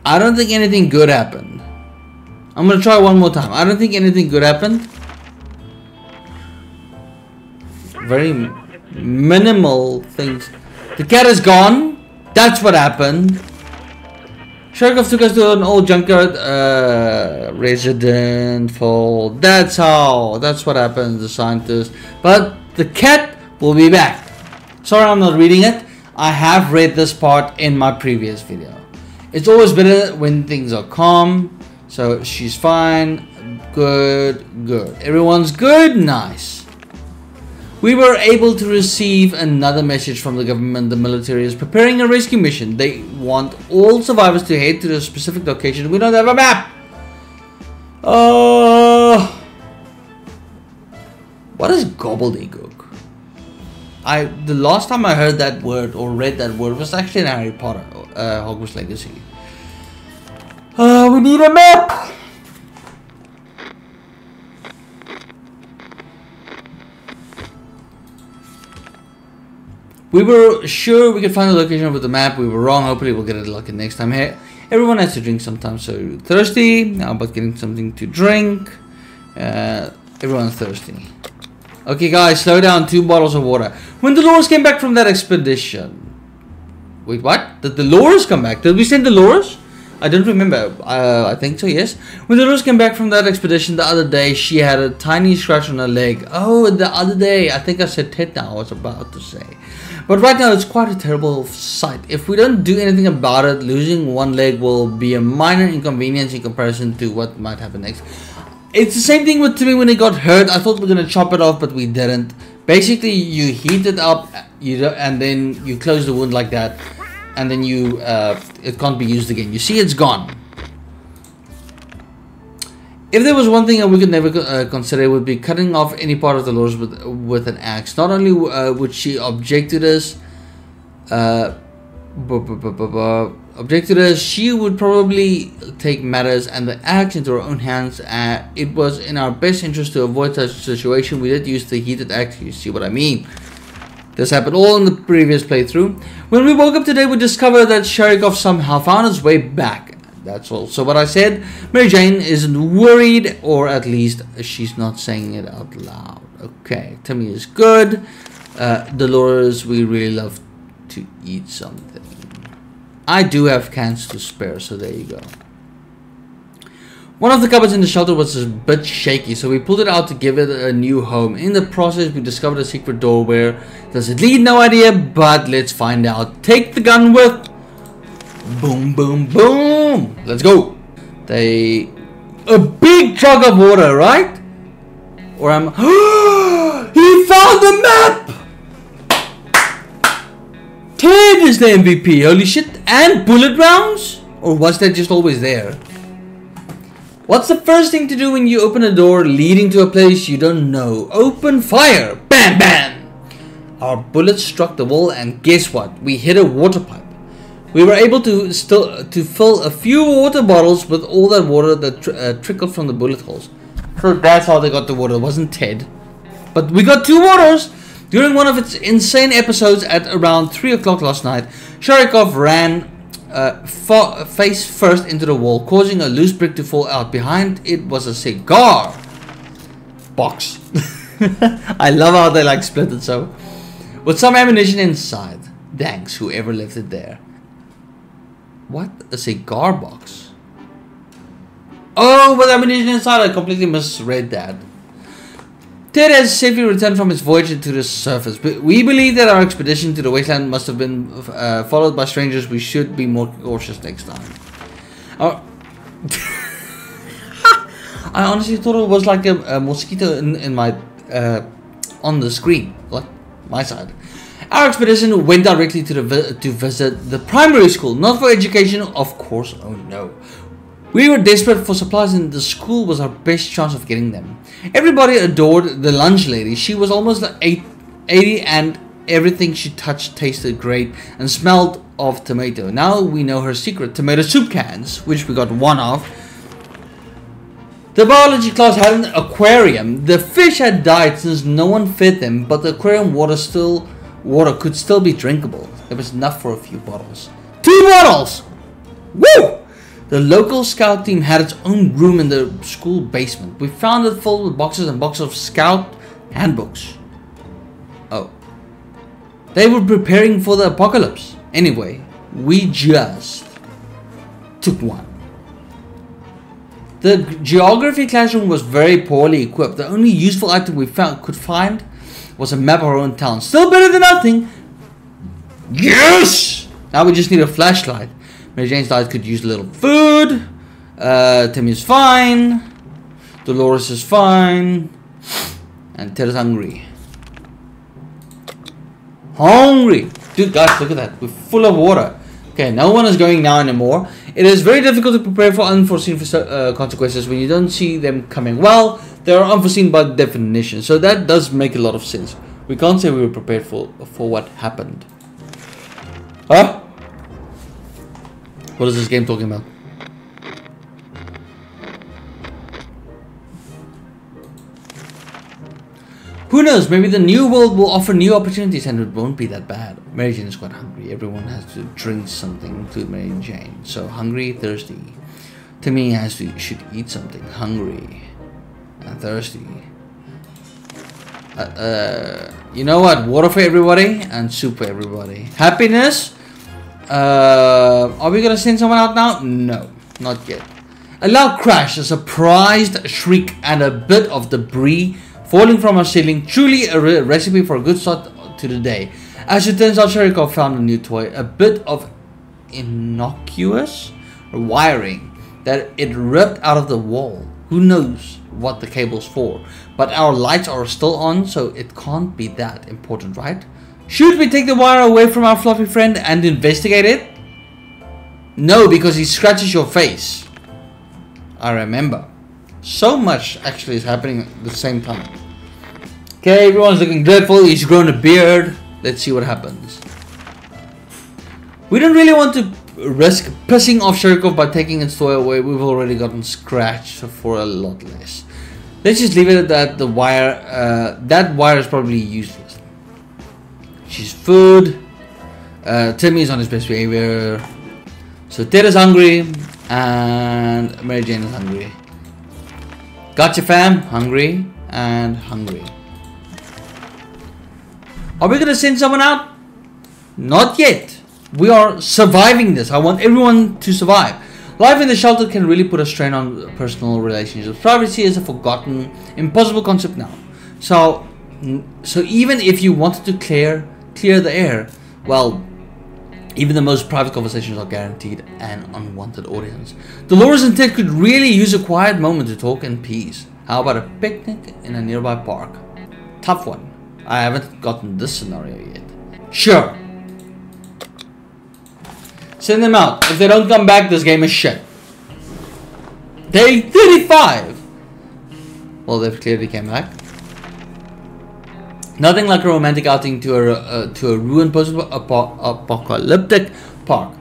I don't think anything good happened. I'm gonna try one more time. I don't think anything good happened. Very minimal things. The cat is gone. That's what happened. Sharikov took us to an old junkyard uh, resident fall. That's how. That's what happens, the scientist. But the cat will be back. Sorry, I'm not reading it. I have read this part in my previous video. It's always better when things are calm. So she's fine. Good, good. Everyone's good. Nice. We were able to receive another message from the government. The military is preparing a rescue mission. They want all survivors to head to a specific location. We don't have a map. Uh, what is gobbledygook? I the last time I heard that word or read that word was actually in Harry Potter, uh, Hogwarts Legacy. Uh, we need a map. We were sure we could find the location with the map. We were wrong. Hopefully we'll get it lucky next time. Hey, everyone has to drink sometimes. So thirsty. Now about getting something to drink. Uh, everyone's thirsty. Okay, guys, slow down. Two bottles of water. When the Dolores came back from that expedition. Wait, what? Did the Dolores come back? Did we send the Dolores? I don't remember. Uh, I think so, yes. When the Dolores came back from that expedition the other day, she had a tiny scratch on her leg. Oh, the other day. I think I said Ted now, I was about to say. But right now, it's quite a terrible sight. If we don't do anything about it, losing one leg will be a minor inconvenience in comparison to what might happen next. It's the same thing with Timmy when he got hurt. I thought we were going to chop it off, but we didn't. Basically, you heat it up you and then you close the wound like that. And then you, uh, it can't be used again. You see, it's gone. If there was one thing that we could never uh, consider, it would be cutting off any part of the Dolores with with an axe. Not only uh, would she object to this, uh, object to this, she would probably take matters and the axe into her own hands. Uh, it was in our best interest to avoid such a situation. We did use the heated axe. You see what I mean? This happened all in the previous playthrough. When we woke up today, we discovered that Sharikov somehow found his way back that's all. So what I said. Mary Jane isn't worried, or at least she's not saying it out loud. Okay, Timmy is good. Uh, Dolores, we really love to eat something. I do have cans to spare, so there you go. One of the cupboards in the shelter was a bit shaky, so we pulled it out to give it a new home. In the process, we discovered a secret door where does it lead? No idea, but let's find out. Take the gun with Boom, boom, boom. Let's go. They... A big jug of water, right? Or I'm... *gasps* he found the map! Ted is the MVP. Holy shit. And bullet rounds? Or was that just always there? What's the first thing to do when you open a door leading to a place you don't know? Open fire! Bam, bam! Our bullets struck the wall and guess what? We hit a water pipe. We were able to still to fill a few water bottles with all that water that tr uh, trickled from the bullet holes. So that's how they got the water. It wasn't Ted, but we got two waters. During one of its insane episodes at around 3 o'clock last night, Sharikov ran uh, face first into the wall, causing a loose brick to fall out. Behind it was a cigar. box. *laughs* I love how they like split it so. With some ammunition inside. Thanks, whoever left it there. What? A cigar box? Oh, with ammunition inside, I completely misread that. Ted has safely returned from his voyage to the surface, but we believe that our expedition to the wasteland must have been uh, followed by strangers. We should be more cautious next time. Oh. *laughs* I honestly thought it was like a, a mosquito in, in my uh, on the screen, like my side. Our expedition went directly to the to visit the primary school, not for education, of course. Oh no. We were desperate for supplies and the school was our best chance of getting them. Everybody adored the lunch lady. She was almost like 80 and everything she touched tasted great and smelled of tomato. Now we know her secret, tomato soup cans, which we got one of. The biology class had an aquarium. The fish had died since no one fed them, but the aquarium water still water could still be drinkable. There was enough for a few bottles. Two bottles! Woo! The local scout team had its own room in the school basement. We found it full with boxes and boxes of scout handbooks. Oh. They were preparing for the apocalypse. Anyway, we just took one. The geography classroom was very poorly equipped. The only useful item we found could find was a map of our own town. Still better than nothing. Yes! Now we just need a flashlight. Mary Jane's diet could use a little food. Uh, Timmy's fine. Dolores is fine. And Ted is hungry. Hungry! Dude, guys, look at that. We're full of water. Okay, no one is going now anymore. It is very difficult to prepare for unforeseen uh, consequences when you don't see them coming. Well, they are unforeseen by definition, so that does make a lot of sense. We can't say we were prepared for, for what happened. Huh? What is this game talking about? Who knows, maybe the new world will offer new opportunities and it won't be that bad. Mary Jane is quite hungry. Everyone has to drink something, including Mary Jane. So hungry, thirsty. Timmy has to should eat something. Hungry and thirsty. Uh, uh, you know what? Water for everybody and soup for everybody. Happiness uh, are we gonna send someone out now? No, not yet. A loud crash, a surprised shriek, and a bit of debris falling from our ceiling. Truly a re recipe for a good start to the day. As it turns out, Sharikov found a new toy. A bit of innocuous wiring that it ripped out of the wall. Who knows what the cable's for? But our lights are still on, so it can't be that important, right? Should we take the wire away from our fluffy friend and investigate it? No, because he scratches your face. I remember. So much actually is happening at the same time. Okay, everyone's looking dreadful. He's grown a beard. Let's see what happens. We don't really want to risk pissing off Sharikov by taking its toy away. We've already gotten scratched for a lot less. Let's just leave it at that. The wire, uh, that wire is probably useless. She's food. Uh, Timmy is on his best behavior. So Ted is hungry. And Mary Jane is hungry. Gotcha fam. Hungry. And hungry. Are we gonna send someone out? Not yet. We are surviving this. I want everyone to survive. Life in the shelter can really put a strain on personal relationships. Privacy is a forgotten, impossible concept now. So, so even if you wanted to clear clear the air, well, even the most private conversations are guaranteed an unwanted audience. Dolores and Ted could really use a quiet moment to talk in peace. How about a picnic in a nearby park? Tough one. I haven't gotten this scenario yet. Sure. Send them out. If they don't come back, this game is shit. Day 35! Well, they've clearly came back. Nothing like a romantic outing to a uh, to a ruined post-apocalyptic park,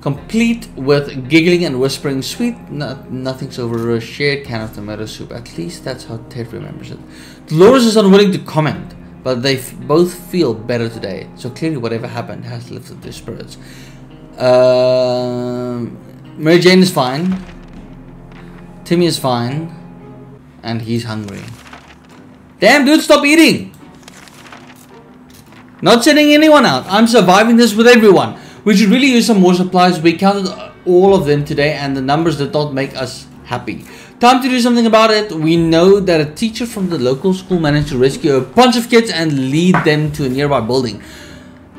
complete with giggling and whispering. Sweet, not, nothing's over a shared can of tomato soup. At least that's how Ted remembers it. Dolores is unwilling to comment, but they both feel better today. So clearly, whatever happened has lifted their spirits. Uh, Mary Jane is fine. Timmy is fine, and he's hungry. Damn, dude, stop eating. Not sending anyone out. I'm surviving this with everyone. We should really use some more supplies. We counted all of them today and the numbers did not make us happy. Time to do something about it. We know that a teacher from the local school managed to rescue a bunch of kids and lead them to a nearby building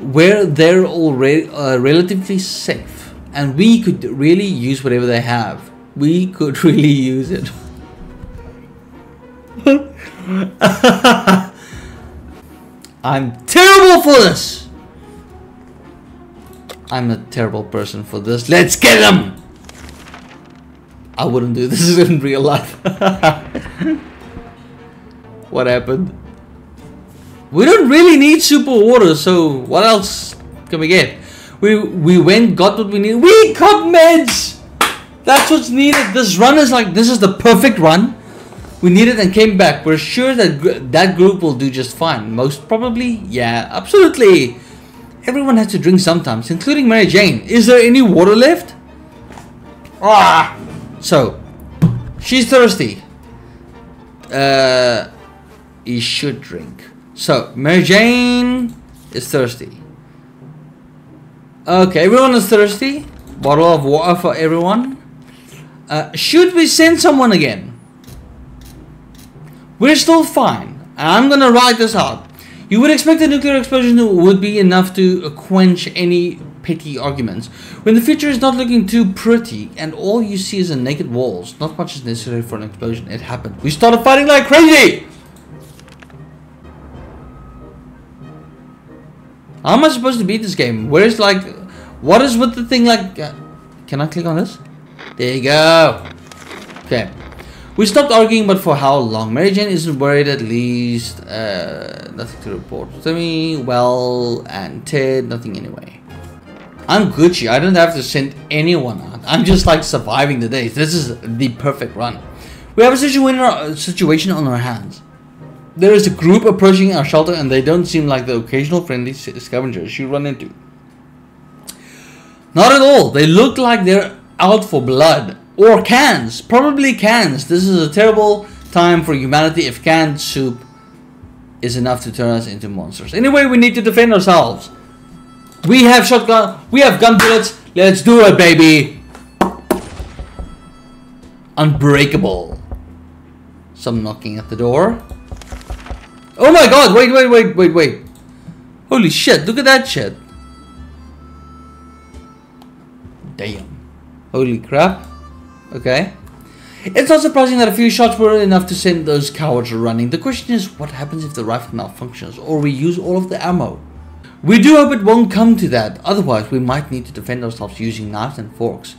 where they're already uh, relatively safe. And we could really use whatever they have. We could *laughs* really use it. *laughs* I'm terrible for this. I'm a terrible person for this. Let's get them. I wouldn't do this *laughs* in real life. what happened? We don't really need super water, so what else can we get? We we went, got what we need. We got meds! That's what's needed. This run is like, this is the perfect run. We needed and came back. We're sure that gr that group will do just fine. Most probably, yeah, absolutely. Everyone has to drink sometimes, including Mary Jane. Is there any water left? Ah! So, she's thirsty. Uh, he should drink. So, Mary Jane is thirsty. Okay, everyone is thirsty. Bottle of water for everyone. Uh, should we send someone again? We're still fine. I'm gonna write this out. You would expect a nuclear explosion would be enough to quench any petty arguments. When the future is not looking too pretty and all you see is a naked walls, not much is necessary for an explosion. It happened. We started fighting like crazy! How am I supposed to beat this game? Where's like, what is with the thing like, uh, can I click on this? There you go. Okay. We stopped arguing, but for how long? Mary Jane isn't worried at least. Uh, nothing to report. To me, well, and Ted, nothing anyway. I'm Gucci. I don't have to send anyone out. I'm just like surviving the day. This is the perfect run. We have a situation on our hands. There is a group approaching our shelter and they don't seem like the occasional friendly scavengers you run into. Not at all. They look like they're out for blood. Or cans. Probably cans. This is a terrible time for humanity if canned soup is enough to turn us into monsters. Anyway, we need to defend ourselves. We have shotgun. We have gun bullets. Let's do it, baby. Unbreakable. Some knocking at the door. Oh my god, wait, wait, wait, wait, wait. Holy shit, look at that shit. Damn. Holy crap. Okay. It's not surprising that a few shots were enough to send those cowards running. The question is, what happens if the rifle malfunctions or we use all of the ammo? We do hope it won't come to that, otherwise we might need to defend ourselves using knives and forks.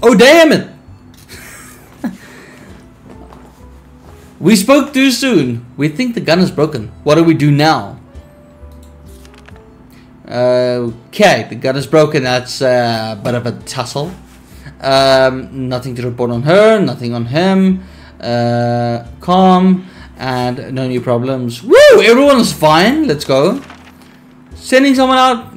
Oh damn it! We spoke too soon. We think the gun is broken. What do we do now? Okay, the gun is broken. That's a bit of a tussle. Um, nothing to report on her, nothing on him. Uh, calm and no new problems. Woo! Everyone's fine. Let's go. Sending someone out.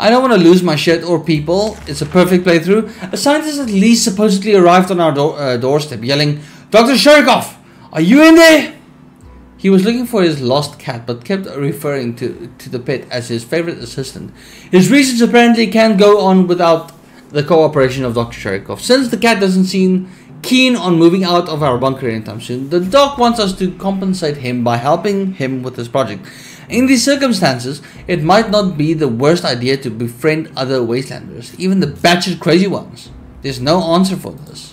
I don't want to lose my shit or people. It's a perfect playthrough. A scientist at least supposedly arrived on our do uh, doorstep yelling, Dr. Sharikov, are you in there? He was looking for his lost cat but kept referring to, to the pet as his favorite assistant. His reasons apparently can't go on without the cooperation of Dr. Sharikov. Since the cat doesn't seem keen on moving out of our bunker anytime soon, the doc wants us to compensate him by helping him with his project. In these circumstances, it might not be the worst idea to befriend other wastelanders, even the batshit crazy ones. There's no answer for this.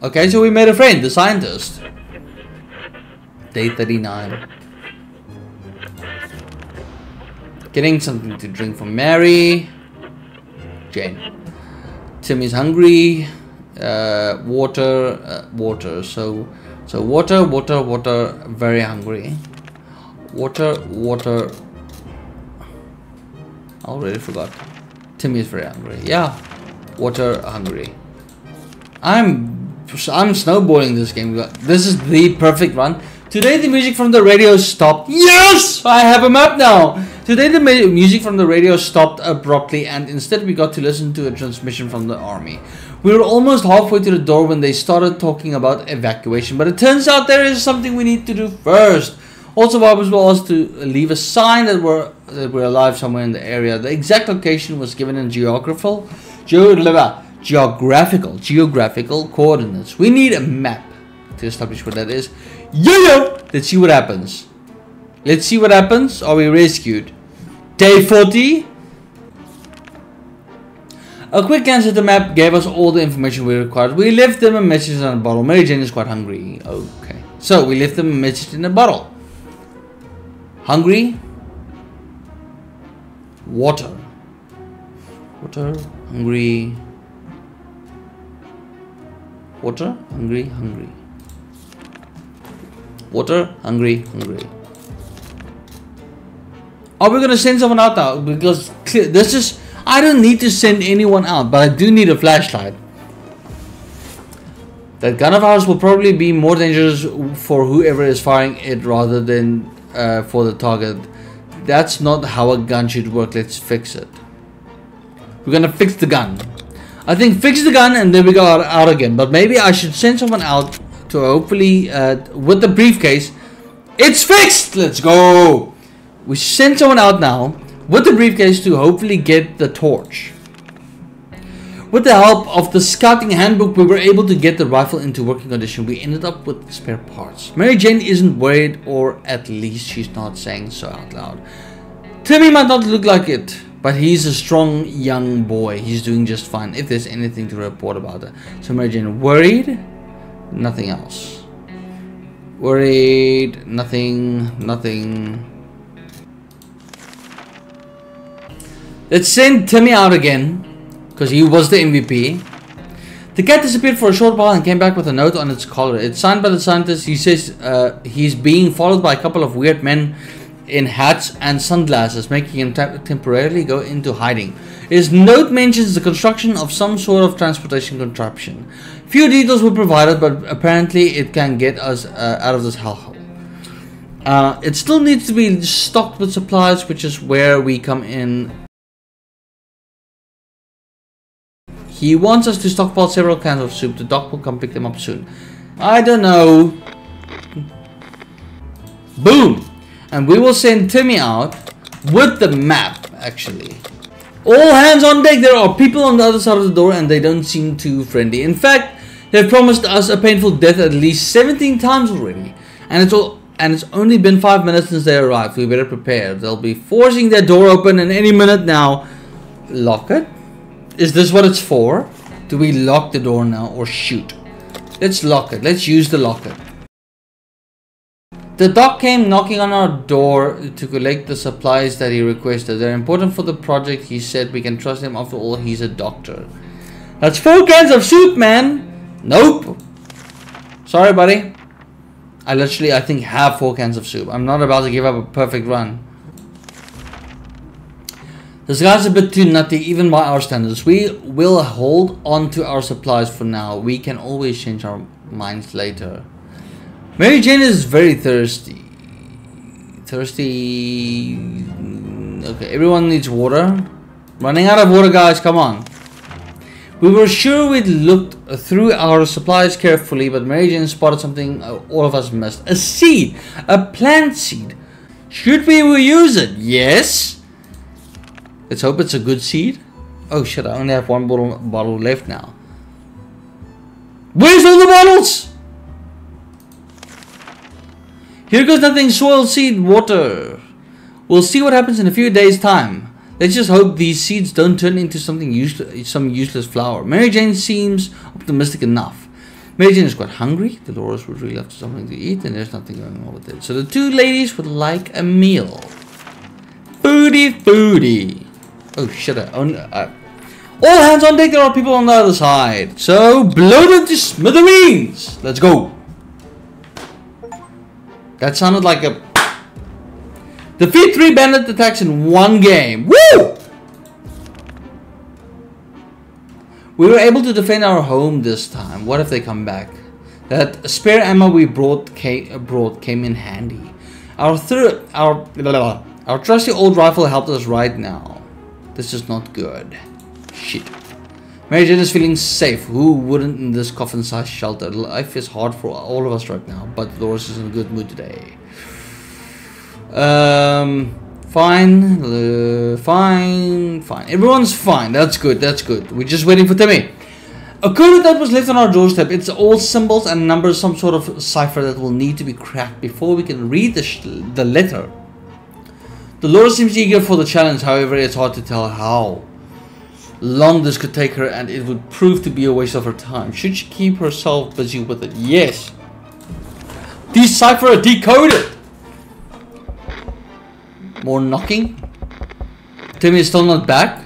Okay, so we made a friend, the scientist. Day 39. Getting something to drink for Mary. Jane. Timmy's hungry. Uh, water, uh, water. So, so water, water, water. Very hungry. Water, water. I already forgot. Timmy is very hungry. Yeah, water hungry. I'm I'm snowboarding this game. This is the perfect run. Today the music from the radio stopped. Yes! I have a map now! Today the music from the radio stopped abruptly and instead we got to listen to a transmission from the army. We were almost halfway to the door when they started talking about evacuation, but it turns out there is something we need to do first. Also, Barbers were asked to leave a sign that we're, that we're alive somewhere in the area. The exact location was given in geographical, geographical, geographical geographical coordinates. We need a map to establish what that is. Yeah, let's see what happens. Let's see what happens. Are we rescued? Day 40. A quick glance at the map gave us all the information we required. We left them a message on a bottle. Mary Jane is quite hungry. Okay. So we left them a message in a bottle. Hungry. Water. Water. Hungry. Water. Hungry. Hungry. Water. Hungry. Hungry. Are we gonna send someone out now? Because this is I don't need to send anyone out, but I do need a flashlight. That gun of ours will probably be more dangerous for whoever is firing it rather than uh, for the target. That's not how a gun should work. Let's fix it. We're gonna fix the gun. I think fix the gun and then we go out, again. But maybe I should send someone out to hopefully, uh, with the briefcase. It's fixed! Let's go! We send someone out now with the briefcase to hopefully get the torch. With the help of the scouting handbook, we were able to get the rifle into working condition. We ended up with spare parts. Mary Jane isn't worried, or at least she's not saying so out loud. Timmy might not look like it, but he's a strong young boy. He's doing just fine, if there's anything to report about it. So Mary Jane worried, nothing else. Worried, nothing, nothing. Let's send Timmy out again because he was the MVP. The cat disappeared for a short while and came back with a note on its collar. It's signed by the scientist. He says uh, he's being followed by a couple of weird men in hats and sunglasses, making him temporarily go into hiding. His note mentions the construction of some sort of transportation contraption. Few details were provided, but apparently it can get us uh, out of this hellhole. Uh, it still needs to be stocked with supplies, which is where we come in He wants us to stockpile several cans of soup. The doc will come pick them up soon. I don't know. Boom! And we will send Timmy out with the map, actually. All hands on deck. There are people on the other side of the door and they don't seem too friendly. In fact, they've promised us a painful death at least 17 times already. And it's all and it's only been 5 minutes since they arrived. We better prepare. They'll be forcing their door open in any minute now. Lock it. Is this what it's for? Do we lock the door now or shoot? Let's lock it. Let's use the locker. The doc came knocking on our door to collect the supplies that he requested. They're important for the project. He said we can trust him. After all, he's a doctor. That's four cans of soup, man. Nope. Sorry, buddy. I literally, I think, have four cans of soup. I'm not about to give up a perfect run. This guy's a bit too nutty even by our standards. We will hold on to our supplies for now. We can always change our minds later. Mary Jane is very thirsty. Thirsty... Okay, everyone needs water. Running out of water, guys, come on. We were sure we'd looked through our supplies carefully, but Mary Jane spotted something uh, all of us missed. A seed! A plant seed! Should we use it? Yes! Let's hope it's a good seed. Oh shit, I only have one bottle, bottle left now. Where's all the bottles? Here goes nothing, soil, seed, water. We'll see what happens in a few days' time. Let's just hope these seeds don't turn into something useless, some useless flower. Mary Jane seems optimistic enough. Mary Jane is quite hungry. Dolores would really love something to eat, and there's nothing going on with it. So the two ladies would like a meal. Foodie, foodie. Oh shit! On, uh, all hands on deck. There are people on the other side. So blow them to smithereens. Let's go. That sounded like a defeat three bandit attacks in one game. Woo! We were able to defend our home this time. What if they come back? That spare ammo we brought came, brought came in handy. Our third, our blah, blah, our trusty old rifle helped us right now. This is not good. Shit. Mary Jane is feeling safe. Who wouldn't in this coffin-sized shelter? Life is hard for all of us right now, but Dolores is in a good mood today. Um, fine, uh, fine, fine. Everyone's fine. That's good. That's good. We're just waiting for Timmy. A code that was left on our doorstep. It's all symbols and numbers, some sort of cipher that will need to be cracked before we can read the, the letter. Dolores seems eager for the challenge, however, it's hard to tell how long this could take her and it would prove to be a waste of her time. Should she keep herself busy with it? Yes. Decipher decoded! More knocking? Timmy is still not back?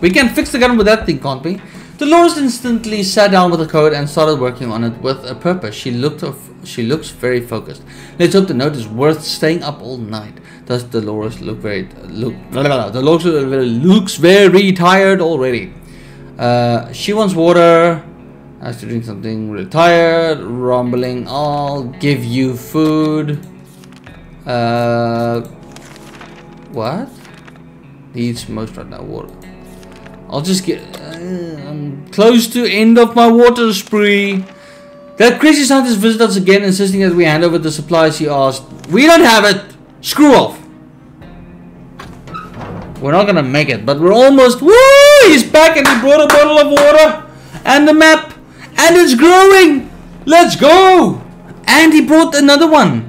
We can fix the gun with that thing, can't we? Dolores instantly sat down with the code and started working on it with a purpose. She looked she looks very focused. Let's hope the note is worth staying up all night. Does Dolores look very look? Blah, blah, blah. Dolores looks very tired already. Uh, she wants water. Has to drink something. Really tired. Rumbling. I'll give you food. Uh, what? Needs most right now. Water. I'll just get. Uh, I'm close to end of my water spree. That crazy scientist visited us again, insisting that we hand over the supplies he asked. We don't have it. Screw off. We're not gonna make it, but we're almost. Woo! He's back and he brought a bottle of water and a map, and it's growing. Let's go! And he brought another one.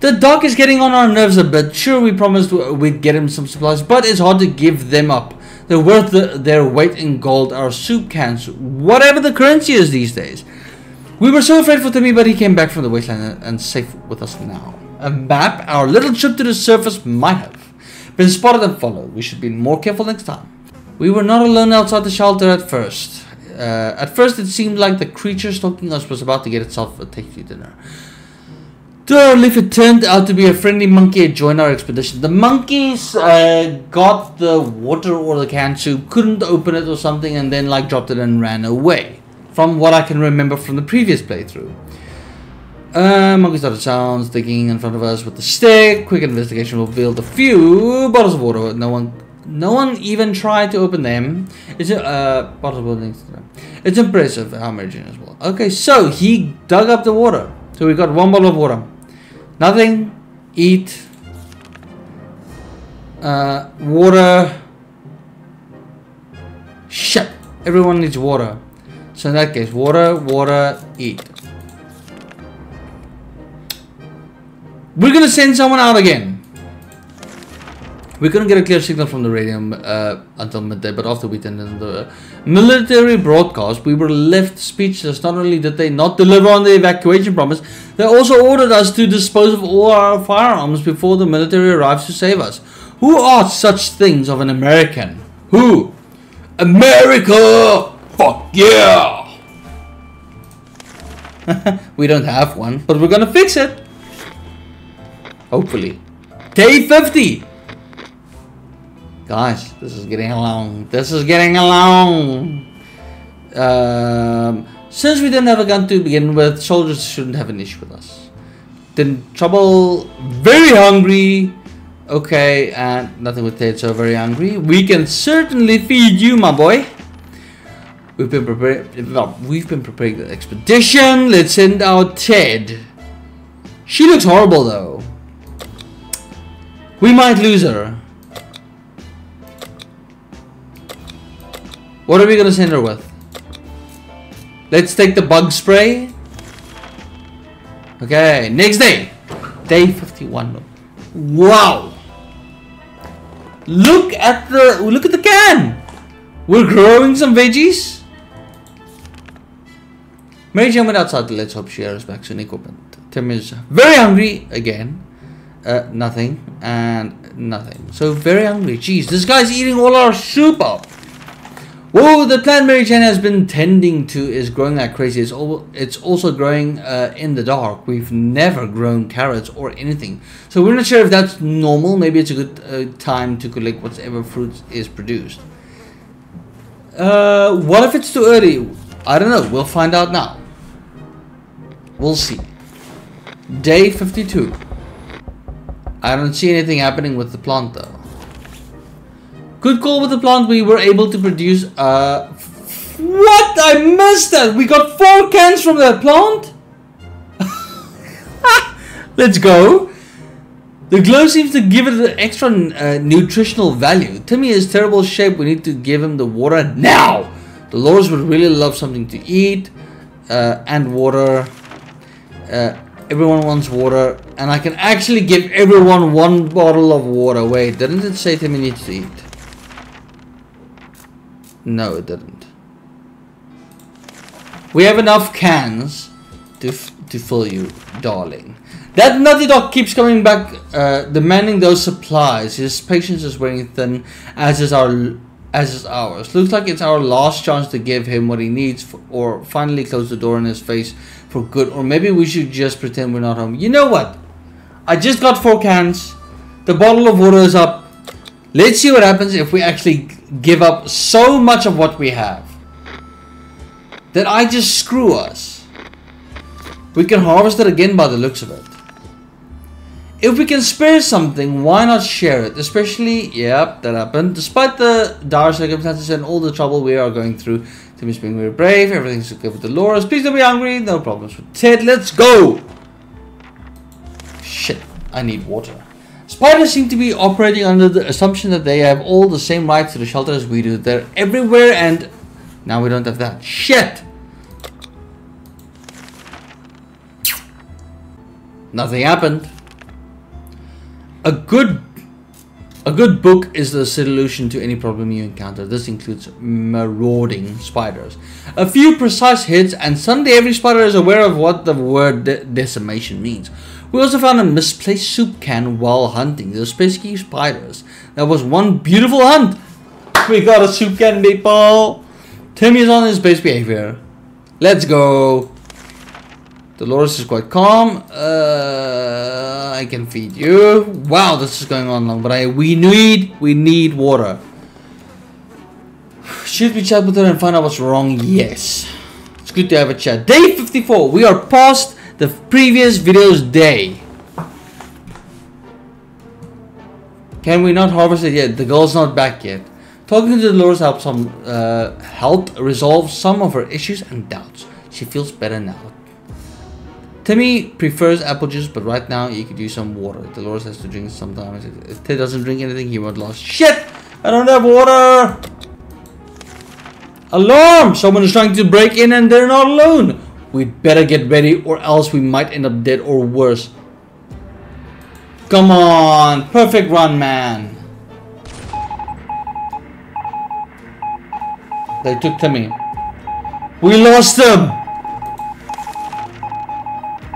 The doc is getting on our nerves a bit. Sure, we promised we'd get him some supplies, but it's hard to give them up. They're worth the, their weight in gold, our soup cans, whatever the currency is these days. We were so afraid for Timmy, but he came back from the wasteland and, and safe with us now. A map, our little trip to the surface might have been spotted and followed. We should be more careful next time. We were not alone outside the shelter at first. Uh, at first, it seemed like the creature stalking us was about to get itself a tasty dinner. If it turned out to be a friendly monkey had joined our expedition. The monkeys uh, got the water or the can soup, couldn't open it or something, and then like dropped it and ran away. From what I can remember from the previous playthrough. Uh, monkey started sounds, digging in front of us with the stick. Quick investigation revealed a few bottles of water. No one, no one even tried to open them. It's a uh, water. It's impressive how Mary Jane well. Okay, so he dug up the water. So we got one bottle of water. Nothing. Eat. Uh, water. Shit. Everyone needs water. So in that case, water, water, eat. We're gonna send someone out again. We couldn't get a clear signal from the radio uh, until midday, but after we attended the military broadcast, we were left speechless. Not only did they not deliver on the evacuation promise, they also ordered us to dispose of all our firearms before the military arrives to save us. Who asks such things of an American? Who? America! Fuck yeah! *laughs* we don't have one, but we're gonna fix it. Hopefully. K50! Guys, this is getting along. This is getting along. Um, since we didn't have a gun to begin with, soldiers shouldn't have an issue with us. Then trouble, very hungry. Okay, and nothing with Ted, so very hungry. We can certainly feed you, my boy. We've been preparing. Well, we've been preparing the expedition. Let's send out Ted. She looks horrible, though. We might lose her. What are we gonna send her with? Let's take the bug spray. Okay, next day. Day 51. Wow. Look at the look at the can. We're growing some veggies. Mary Jane went outside. Let's hope she has back soon equipment. Tim is very hungry again. Uh, nothing and nothing. So very hungry. Jeez, this guy's eating all our soup up. Whoa, the plant Mary Jane has been tending to is growing like crazy. It's, all, it's also growing uh, in the dark. We've never grown carrots or anything. So we're not sure if that's normal. Maybe it's a good uh, time to collect whatever fruit is produced. Uh, what if it's too early? I don't know. We'll find out now. We'll see. Day 52. I don't see anything happening with the plant though. Good call with the plant. We were able to produce. Uh, what? I missed that. We got four cans from that plant. *laughs* Let's go. The glow seems to give it an extra uh, nutritional value. Timmy is terrible shape. We need to give him the water now. Dolores would really love something to eat uh, and water. Uh, everyone wants water. And I can actually give everyone one bottle of water. Wait, didn't it say Timmy needs to eat? No, it didn't. We have enough cans to, to fill you, darling. That Nutty Dog keeps coming back, uh, demanding those supplies. His patience is wearing thin, as is our, as is ours. Looks like it's our last chance to give him what he needs, for, or finally close the door in his face for good. Or maybe we should just pretend we're not home. You know what? I just got four cans. The bottle of water is up. Let's see what happens if we actually give up so much of what we have that I just screw us. We can harvest it again by the looks of it. If we can spare something, why not share it? Especially, yep, that happened. Despite the dire circumstances and all the trouble we are going through, Timmy's being very brave, everything's okay with Dolores. Please don't be hungry, no problems with Ted. Let's go! Shit, I need water. Spiders seem to be operating under the assumption that they have all the same rights to the shelter as we do. They're everywhere and now we don't have that. Shit! Nothing happened. A good a good book is the solution to any problem you encounter. This includes marauding spiders. A few precise hits and suddenly every spider is aware of what the word de decimation means. We also found a misplaced soup can while hunting those pesky spiders. That was one beautiful hunt. We got a soup can, people. Timmy is on his best behavior. Let's go. Dolores is quite calm. Uh, I can feed you. Wow, this is going on long, but I we need we need water. *sighs* Should we chat with her and find out what's wrong? Yes. It's good to have a chat. Day 54. We are past the previous video's day. Can we not harvest it yet? The girl's not back yet. Talking to Dolores helps some uh, help resolve some of her issues and doubts. She feels better now. Timmy prefers apple juice, but right now you could use some water. Dolores has to drink sometimes. If Ted doesn't drink anything, he won't last. Shit! I don't have water! Alarm! Someone is trying to break in and they're not alone. We'd better get ready or else we might end up dead or worse. Come on! Perfect run, man! They took Timmy. We lost him!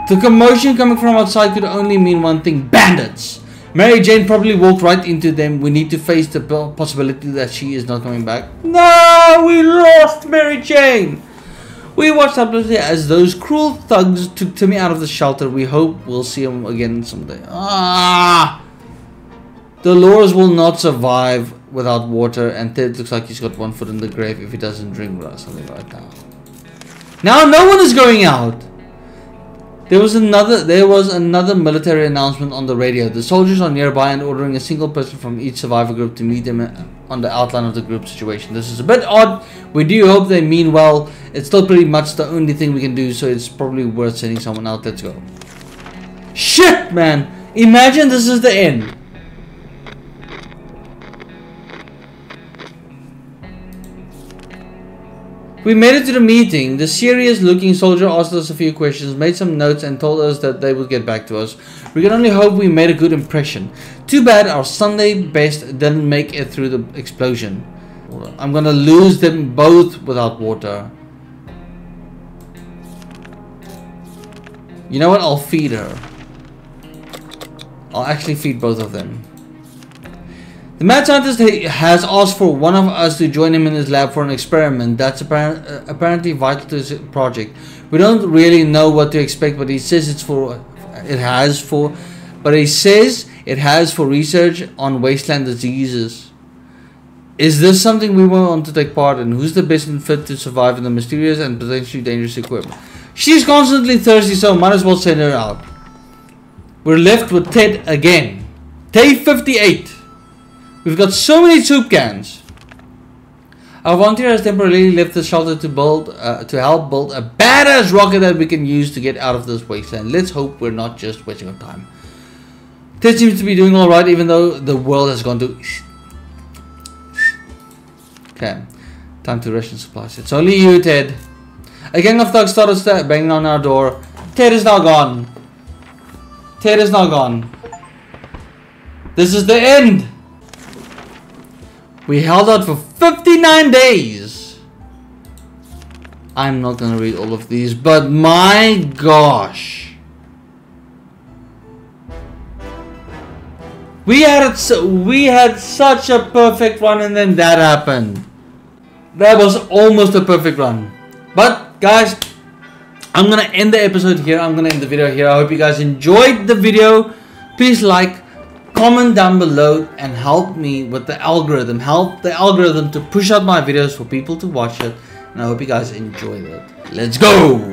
The commotion coming from outside could only mean one thing. Bandits! Mary Jane probably walked right into them. We need to face the possibility that she is not coming back. No! We lost Mary Jane! We watched helplessly as those cruel thugs took Timmy out of the shelter. We hope we'll see him again someday. Ah! The Dolores will not survive without water and Ted looks like he's got one foot in the grave if he doesn't drink something right now. Now no one is going out! There was another there was another military announcement on the radio. The soldiers are nearby and ordering a single person from each survivor group to meet them on the outline of the group situation. This is a bit odd. We do hope they mean well. It's still pretty much the only thing we can do, so it's probably worth sending someone out. Let's go. Shit, man! Imagine this is the end. We made it to the meeting. The serious looking soldier asked us a few questions, made some notes and told us that they would get back to us. We can only hope we made a good impression. Too bad our Sunday best didn't make it through the explosion. I'm gonna lose them both without water. You know what? I'll feed her. I'll actually feed both of them. The mad scientist has asked for one of us to join him in his lab for an experiment that's uh, apparently vital to his project. We don't really know what to expect, but he says it's for, it has for, but he says it has for research on wasteland diseases. Is this something we want to take part in? Who's the best and fit to survive in the mysterious and potentially dangerous equipment? She's constantly thirsty, so might as well send her out. We're left with Ted again. Day 58. We've got so many soup cans. Our volunteer has temporarily left the shelter to build, uh, to help build a badass rocket that we can use to get out of this wasteland. Let's hope we're not just wasting our time. Ted seems to be doing alright even though the world has gone to... Okay. Time to ration supplies. It's only you, Ted. A gang of thugs started banging on our door. Ted is now gone. Ted is now gone. This is the end. We held out for 59 days. I'm not gonna read all of these, but my gosh. We had we had such a perfect run and then that happened. That was almost a perfect run. But guys, I'm gonna end the episode here. I'm gonna end the video here. I hope you guys enjoyed the video. Please like, comment down below and help me with the algorithm. Help the algorithm to push out my videos for people to watch it. And I hope you guys enjoyed it. Let's go!